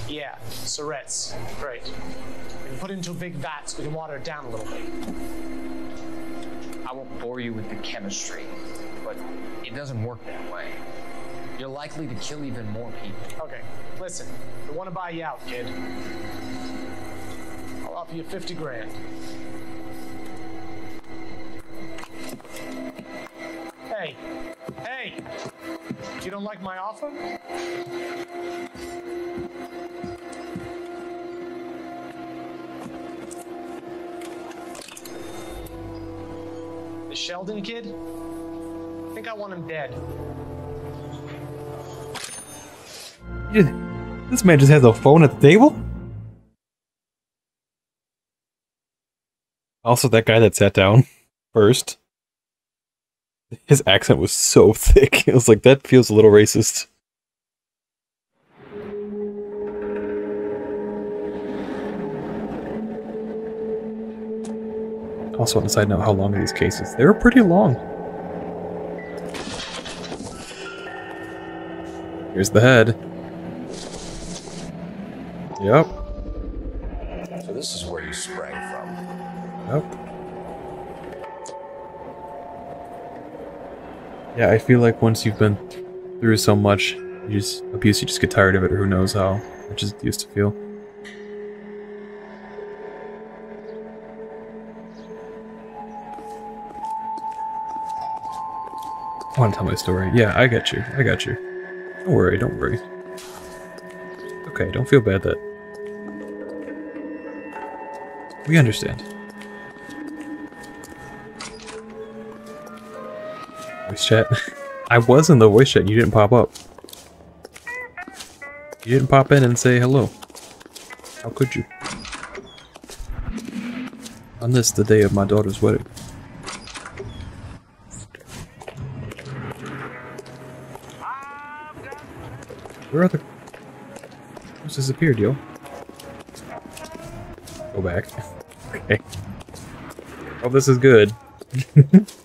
Yeah, Syrettes. Great. We can put it into a big vat so we can water it down a little bit. I won't bore you with the chemistry, but it doesn't work that way. You're likely to kill even more people. Okay, listen. We want to buy you out, kid. I'll, you 50 grand. Hey, hey, you don't like my offer? The Sheldon kid? I think I want him dead. This man just has a phone at the table? Also, that guy that sat down first, his accent was so thick. It was like, that feels a little racist. Also, on a side note, how long are these cases? They were pretty long. Here's the head. Yep. So this is where you sprang from. Yep. Yeah, I feel like once you've been through so much you just abuse, you just get tired of it, or who knows how. It just used to feel. I want to tell my story. Yeah, I got you. I got you. Don't worry, don't worry. Okay, don't feel bad that... We understand. Voice chat. I was in the voice chat, you didn't pop up. You didn't pop in and say hello. How could you? On this, the day of my daughter's wedding. Where are the... Who's disappeared, yo? Go back. okay. Oh, this is good.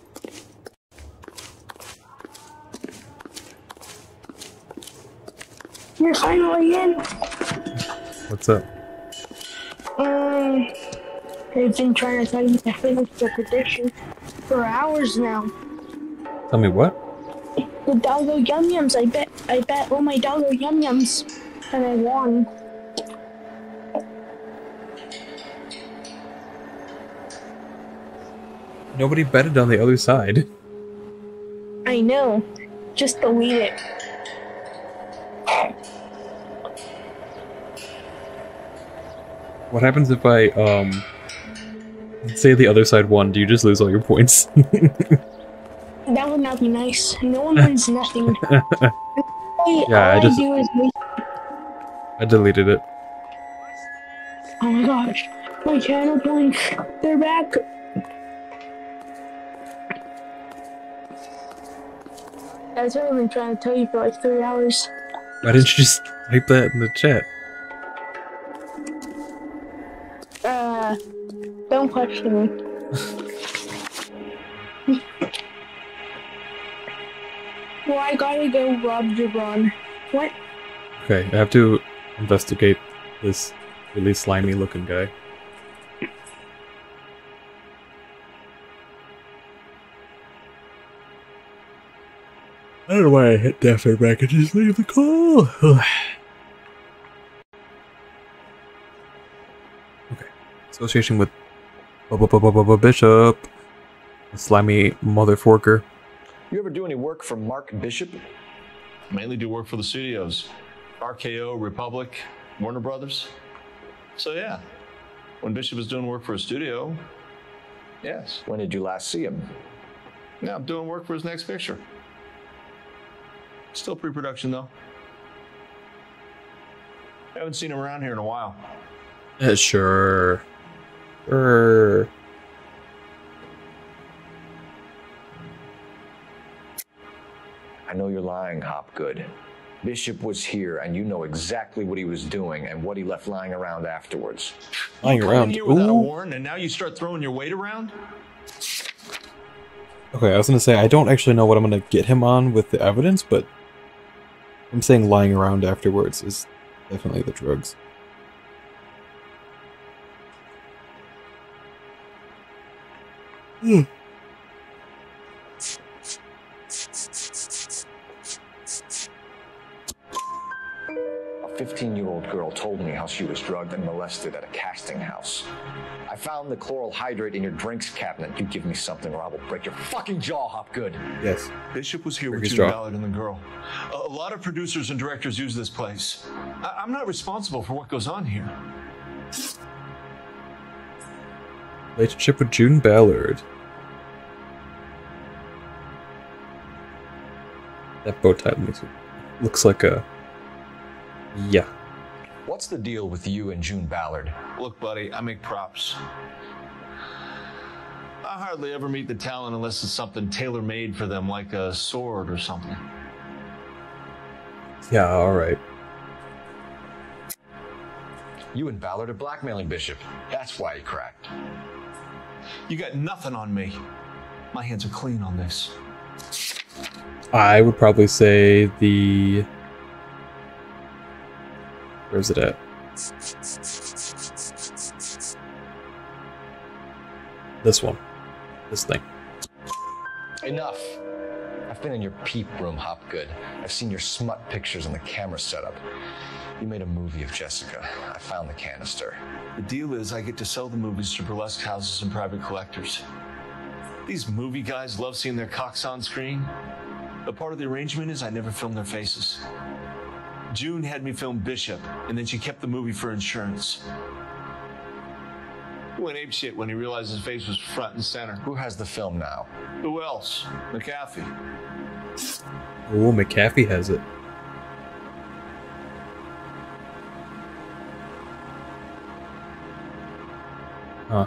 You're finally in. What's up? Um, I've been trying to tell you to finish the prediction for hours now. Tell me what? The doggo yum yums. I bet. I bet all my doggo yum yums, and I won. Nobody betted on the other side. I know. Just delete it. What happens if I, um... Say the other side won, do you just lose all your points? That would not be nice. No one wins nothing. Yeah, I I just- do is wait. I deleted it. Oh my gosh, my channel points. They're back. That's what I've been trying to tell you for like three hours. Why didn't you just type that in the chat? Uh, don't question me. well, I gotta go rob Jabron. What? Okay, I have to investigate this really slimy looking guy. I don't know why I hit that feedback and just leave the call. Association with Bishop. A slimy mother forker. You ever do any work for Mark Bishop? Mainly do work for the studios. RKO, Republic, Warner Brothers. So yeah, when Bishop was doing work for a studio, yes. When did you last see him? Yeah, I'm doing work for his next picture. Still pre-production though. Haven't seen him around here in a while. Yeah, sure. Sure. I know you're lying, Hopgood. Bishop was here, and you know exactly what he was doing and what he left lying around afterwards. Lying around. here without a Ooh. warrant, and now you start throwing your weight around? Okay, I was gonna say I don't actually know what I'm gonna get him on with the evidence, but I'm saying lying around afterwards is definitely the drugs. A 15 year old girl told me how she was drugged and molested at a casting house. I found the chloral hydrate in your drinks cabinet. You give me something or I will break your fucking jaw, Hopgood. Yes. Bishop was here Break with his June. Ballard and the girl. A, a lot of producers and directors use this place. I, I'm not responsible for what goes on here. Relationship with June Ballard. That bow tie looks, looks like a. Yeah. What's the deal with you and June Ballard? Look, buddy, I make props. I hardly ever meet the talent unless it's something tailor made for them, like a sword or something. Yeah, alright. You and Ballard are blackmailing Bishop. That's why he cracked. You got nothing on me. My hands are clean on this. I would probably say the. Where's it at? This one. This thing. Enough. I've been in your peep room, Hopgood. I've seen your smut pictures and the camera setup. You made a movie of Jessica. I found the canister. The deal is, I get to sell the movies to burlesque houses and private collectors. These movie guys love seeing their cocks on screen. But part of the arrangement is I never film their faces. June had me film Bishop, and then she kept the movie for insurance. He went apeshit when he realized his face was front and center. Who has the film now? Who else? McAfee. Oh, McAfee has it. Huh.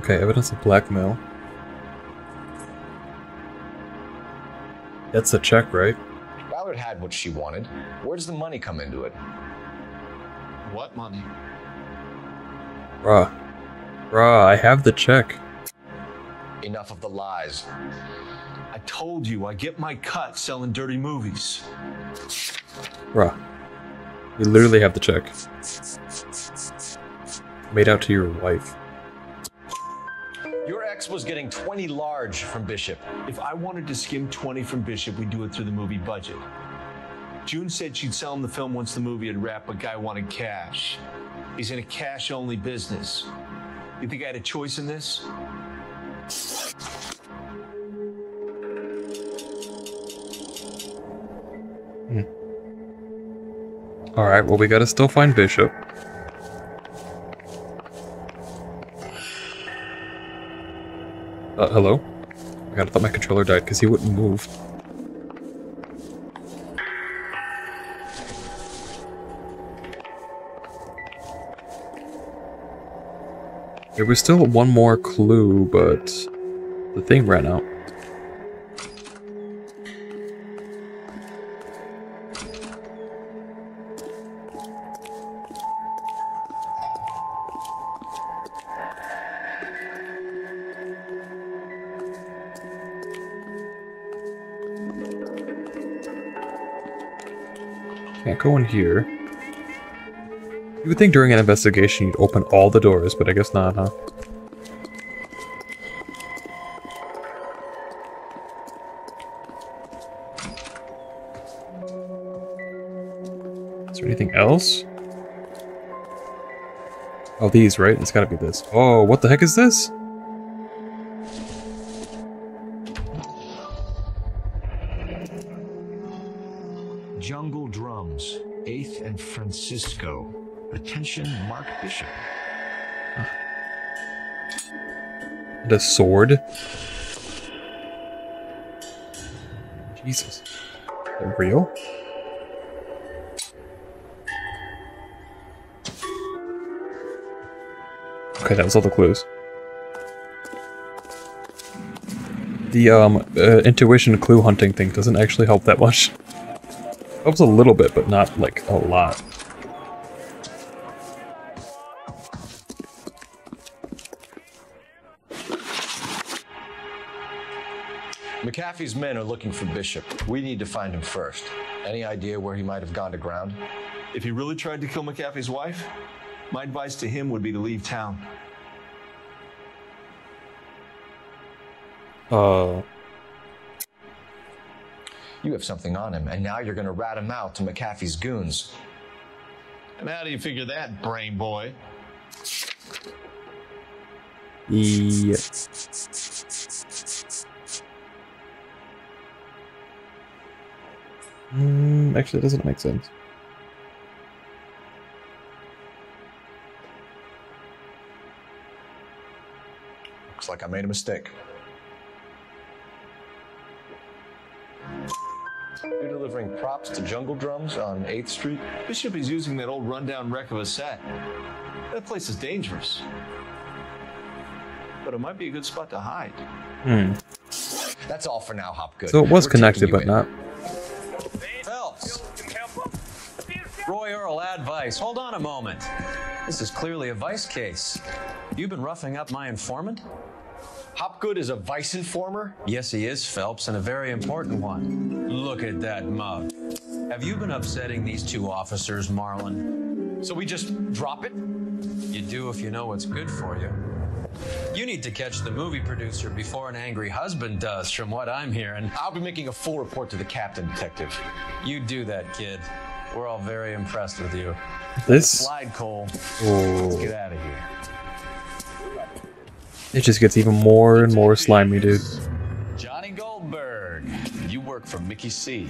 Okay, evidence of blackmail. That's a check, right? Ballard had what she wanted. Where does the money come into it? What money? Bruh. Bruh, I have the check. Enough of the lies. I told you I get my cut selling dirty movies. Bruh. You literally have the check. Made out to your wife. Your ex was getting 20 large from Bishop. If I wanted to skim 20 from Bishop, we'd do it through the movie budget. June said she'd sell him the film once the movie had wrapped, but guy wanted cash. He's in a cash only business. You think I had a choice in this? Hmm. Alright, well, we gotta still find Bishop. Uh, hello? God, I thought my controller died because he wouldn't move. There was still one more clue, but the thing ran out. Can't go in here. You would think during an investigation you'd open all the doors, but I guess not, huh? Is there anything else? Oh, these, right? It's gotta be this. Oh, what the heck is this? Jungle Drums, 8th and Francisco. Attention, Mark Bishop. The sword? Jesus. Real? Okay, that was all the clues. The um uh, intuition clue hunting thing doesn't actually help that much. Helps a little bit, but not like a lot. McAfee's men are looking for Bishop. We need to find him first. Any idea where he might have gone to ground? If he really tried to kill McAfee's wife, my advice to him would be to leave town. Uh, You have something on him, and now you're going to rat him out to McAfee's goons. And how do you figure that, brain boy? Yeah. Mm, actually, it doesn't make sense. Looks like I made a mistake. You're delivering props to Jungle Drums on 8th Street? Bishop is using that old rundown wreck of a set. That place is dangerous. But it might be a good spot to hide. Hmm. That's all for now, Hopgood. So it was We're connected, but in. not. Phelps. Roy Earle advice. Hold on a moment. This is clearly a vice case. You've been roughing up my informant? Hopgood is a vice informer? Yes, he is, Phelps, and a very important one. Look at that mug. Have you been upsetting these two officers, Marlin? So we just drop it? You do if you know what's good for you. You need to catch the movie producer before an angry husband does, from what I'm hearing. I'll be making a full report to the captain, detective. You do that, kid. We're all very impressed with you. This- Slide, Cole. Oh. Let's get out of here. It just gets even more and more slimy, dude. Johnny Goldberg, you work for Mickey C.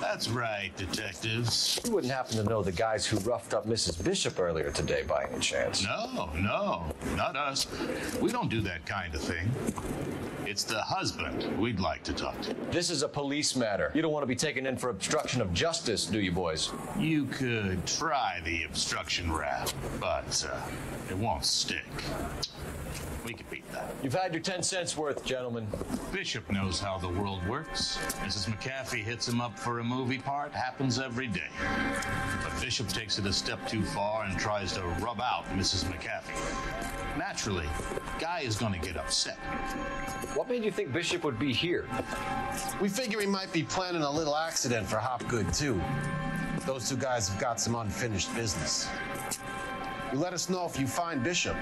That's right, detectives. You wouldn't happen to know the guys who roughed up Mrs. Bishop earlier today by any chance? No, no, not us. We don't do that kind of thing. It's the husband we'd like to talk to. This is a police matter. You don't want to be taken in for obstruction of justice, do you, boys? You could try the obstruction rap, but uh, it won't stick. We could beat that. You've had your 10 cents worth, gentlemen. Bishop knows how the world works. Mrs. McAfee hits him up for a movie part, happens every day. But Bishop takes it a step too far and tries to rub out Mrs. McAfee. Naturally, Guy is going to get upset. What made you think Bishop would be here? We figure he might be planning a little accident for Hopgood, too. Those two guys have got some unfinished business. You let us know if you find Bishop.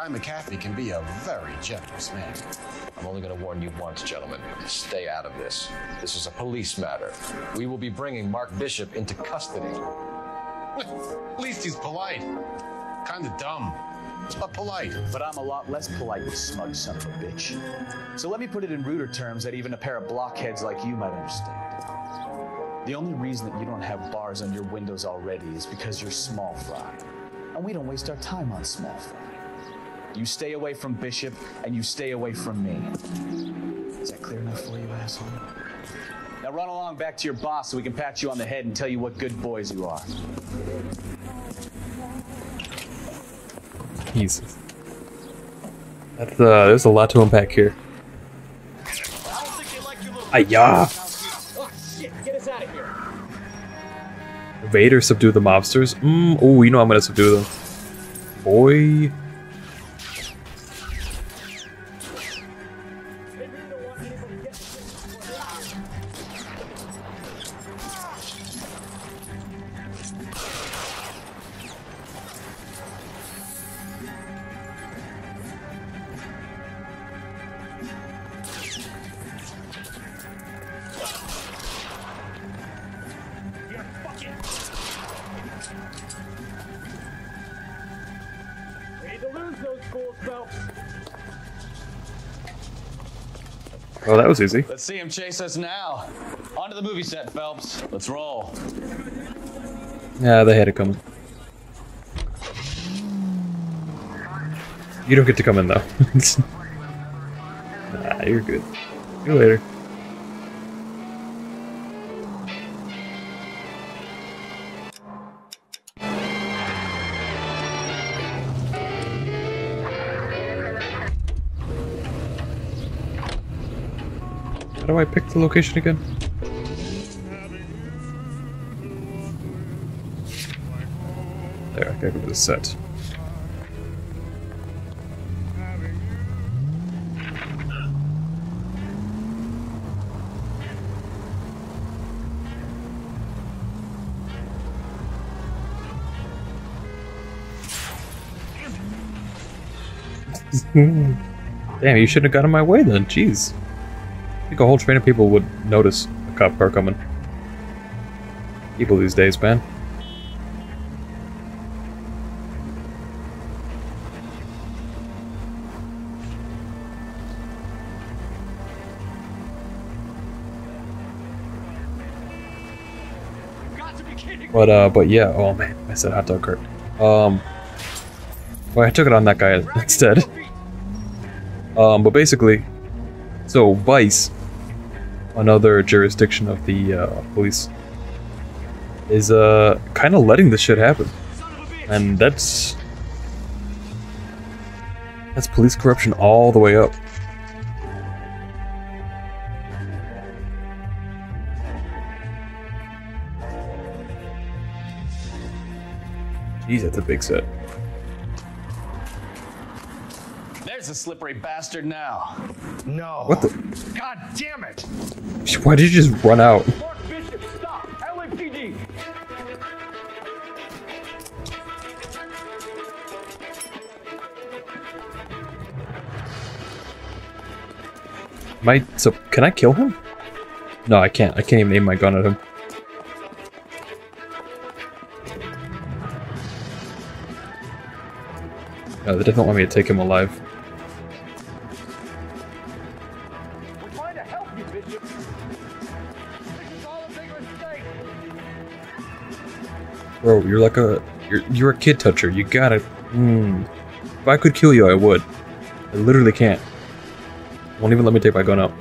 Guy McAfee can be a very generous man. I'm only going to warn you once, gentlemen. Stay out of this. This is a police matter. We will be bringing Mark Bishop into custody. At least he's polite. Kind of dumb, but polite. But I'm a lot less polite, you smug son of a bitch. So let me put it in ruder terms that even a pair of blockheads like you might understand. The only reason that you don't have bars on your windows already is because you're small fry. And we don't waste our time on small fry. You stay away from Bishop, and you stay away from me. Is that clear enough for you, asshole? Now run along back to your boss so we can pat you on the head and tell you what good boys you are. Jesus. That's, uh, there's a lot to unpack here. Ayah! Vader subdue the mobsters? Mm, oh, you know I'm gonna subdue them. Boy. That was easy. Let's see him chase us now. Onto the movie set, Phelps. Let's roll. Yeah, they had it coming. You don't get to come in though. nah, you're good. See you later. How do I pick the location again? There, I gotta go to the set. Damn, you shouldn't have got in my way then. Jeez. I think a whole train of people would notice a cop car coming. People these days, man. But uh, but yeah. Oh man, I said hot dog cart. Um, well, I took it on that guy instead. Um, but basically, so Vice another jurisdiction of the uh, police, is uh kind of letting this shit happen, and that's that's police corruption all the way up. Jeez, that's a big set. Slippery bastard now. No. What the? God damn it! Why did you just run out? Mark Bishop, stop! LAPD! Might so can I kill him? No, I can't. I can't even aim my gun at him. No, they definitely want me to take him alive. Bro, you're like a you're you're a kid toucher. You gotta. Hmm. If I could kill you, I would. I literally can't. Won't even let me take my gun out.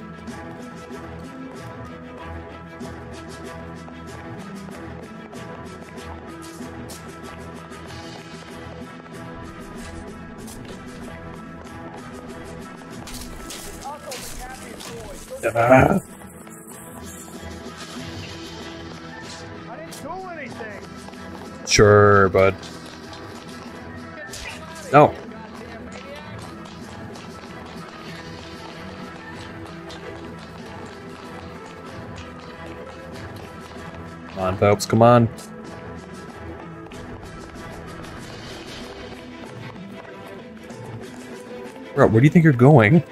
Come on, Phelps, come on. Bro, where do you think you're going?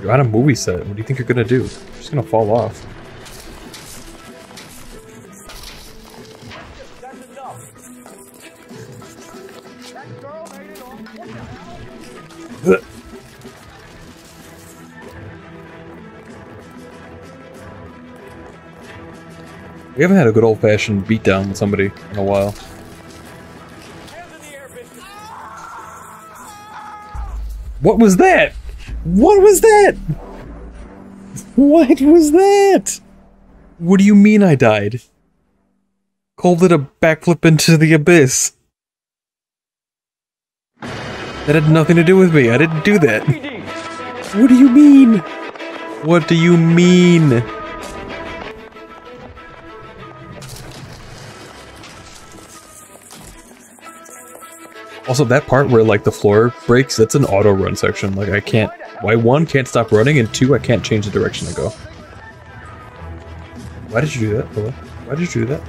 You're on a movie set. What do you think you're gonna do? You're just gonna fall off. We haven't had a good old-fashioned beatdown with somebody in a while. What was that? What was that? What was that? What do you mean I died? Cole did a backflip into the abyss. That had nothing to do with me. I didn't do that. What do you mean? What do you mean? Also, that part where like the floor breaks, that's an auto run section. Like I can't, why one can't stop running, and two I can't change the direction I go. Why did you do that? Why did you do that?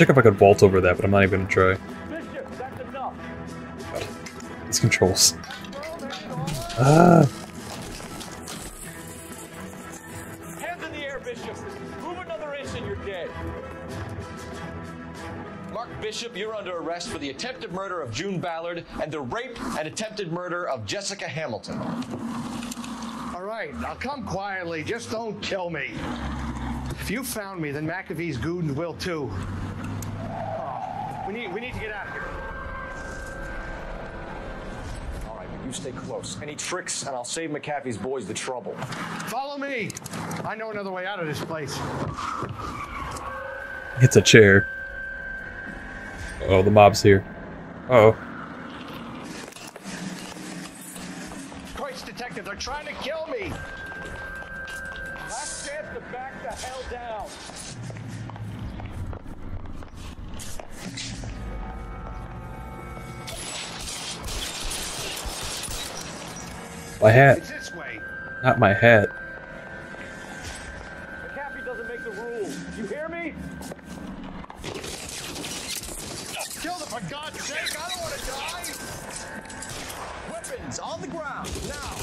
Check if I could vault over that, but I'm not even gonna try. Bishop, that's enough. These controls. Ah. Hands in the air, Bishop. Move another inch and you're dead. Mark Bishop, you're under arrest for the attempted murder of June Ballard and the rape and attempted murder of Jessica Hamilton. All right, now come quietly. Just don't kill me. If you found me, then McAfee's goons will too. We need we need to get out of here. All right, but you stay close. Any tricks, and I'll save McAfee's boys the trouble. Follow me. I know another way out of this place. It's a chair. Oh, the mob's here. Uh oh. Christ, detective, they're trying to kill me. Last chance to back the hell down. My hat. It's this way. Not my hat. McAfee doesn't make the rules. You hear me? Kill them for God's sake! I don't want to die! Weapons on the ground, now!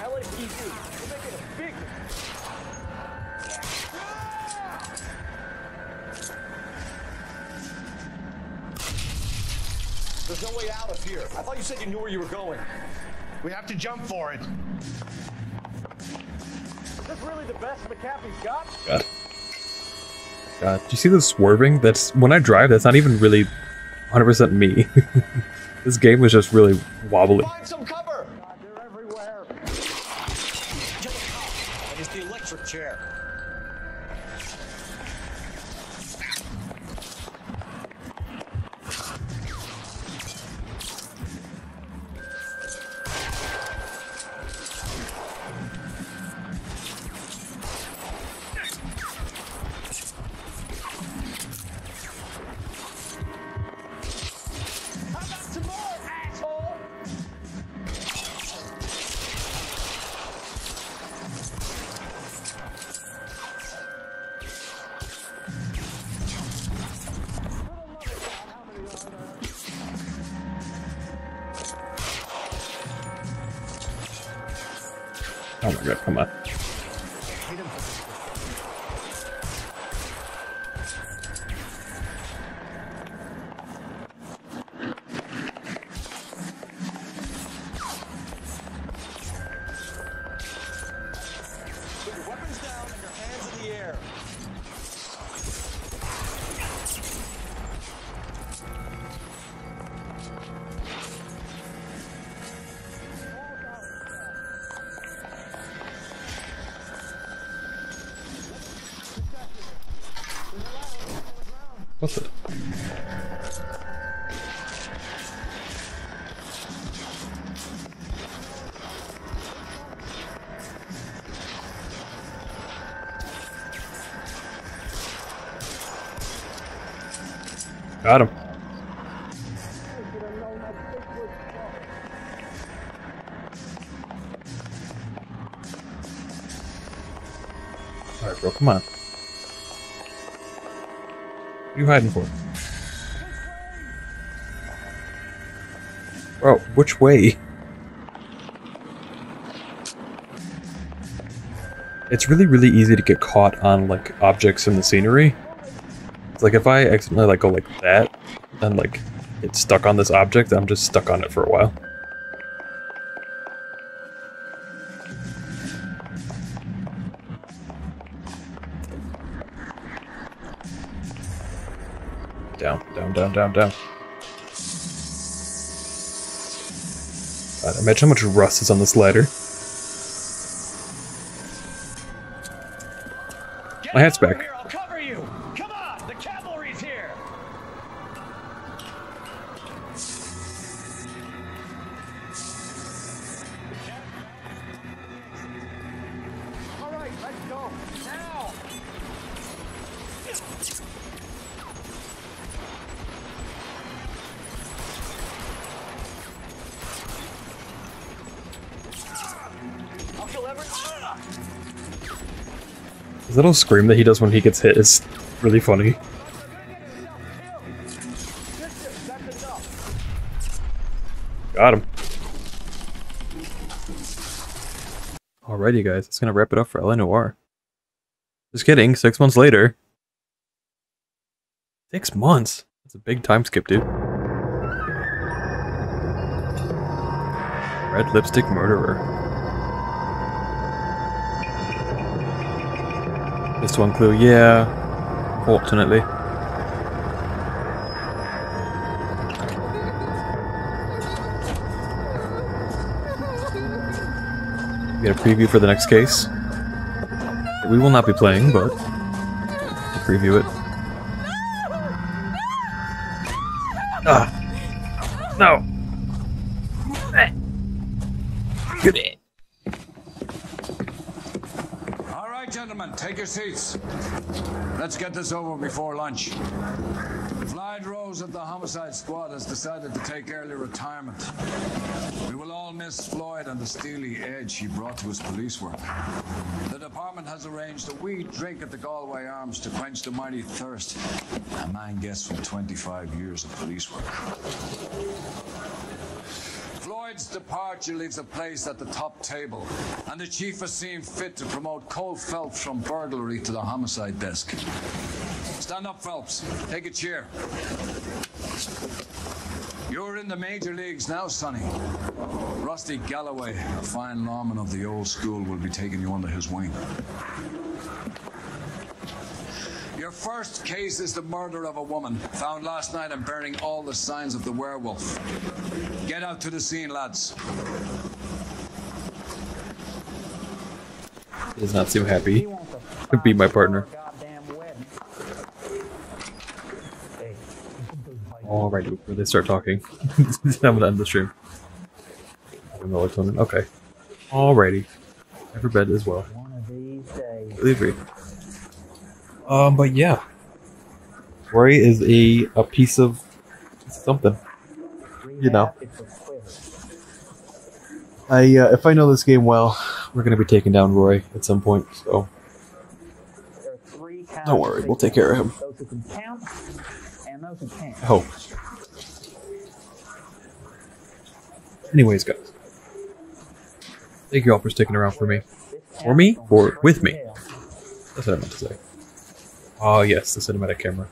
LAPD, you're making a big There's no way out of here. I thought you said you knew where you were going. We have to jump for it. Is this really the best McAfee's got? God. God, do you see the swerving? That's when I drive. That's not even really 100% me. this game was just really wobbly. Got him. Alright, bro, come on. What are you hiding for? Bro, which way? It's really, really easy to get caught on, like, objects in the scenery. Like, if I accidentally, like, go like that, and, like, it's stuck on this object, I'm just stuck on it for a while. Down, down, down, down, down. God, imagine how much rust is on this ladder. My hat's back. Little scream that he does when he gets hit is really funny. Got him. Alrighty, guys, that's gonna wrap it up for LA Noire. Just kidding, six months later. Six months? That's a big time skip, dude. Red Lipstick Murderer. Just one clue, yeah. Fortunately. Get a preview for the next case. We will not be playing, but preview it. Get this over before lunch. Floyd Rose of the homicide squad has decided to take early retirement. We will all miss Floyd and the steely edge he brought to his police work. The department has arranged a wee drink at the Galway Arms to quench the mighty thirst a man gets from 25 years of police work. Floyd's departure leaves a place at the top table, and the chief has seen fit to promote Cole Phelps from burglary to the homicide desk. Stand up, Phelps. Take a chair. You're in the major leagues now, Sonny. Rusty Galloway, a fine lawman of the old school, will be taking you under his wing. Your first case is the murder of a woman found last night and bearing all the signs of the werewolf. Get out to the scene, lads. He does not seem happy to be my partner. Alrighty, before they start talking, I'm gonna end the stream. Okay. Alrighty. Your bed as well. Really agree. Um, but yeah. Rory is a a piece of something. You know. I uh, if I know this game well, we're gonna be taking down Roy at some point. So don't worry, we'll take care of him. Hope. Anyways, guys. Thank you all for sticking around for me. For me? or with me. That's what I meant to say. Oh yes, the cinematic camera.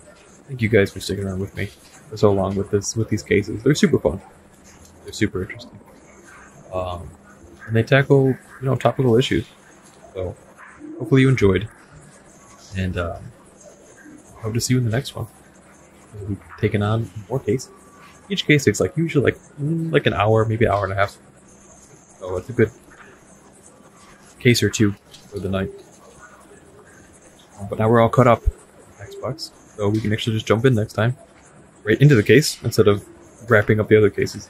Thank you guys for sticking around with me for so long with this with these cases. They're super fun. They're super interesting. Um, and they tackle you know topical issues. So hopefully you enjoyed. And um, hope to see you in the next one. We'll be taking on more cases. Each case takes like usually like mm, like an hour, maybe an hour and a half. So it's a good case or two for the night. But now we're all caught up on Xbox, so we can actually just jump in next time, right into the case instead of wrapping up the other cases.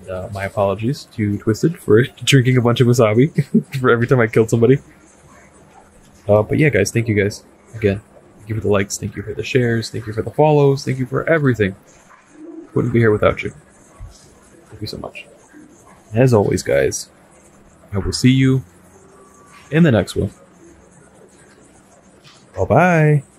And, uh, my apologies to Twisted for drinking a bunch of wasabi for every time I killed somebody. Uh, but yeah, guys, thank you guys again. Thank you for the likes, thank you for the shares, thank you for the follows, thank you for everything. Wouldn't be here without you. Thank you so much. As always, guys, I will see you in the next one. Bye bye.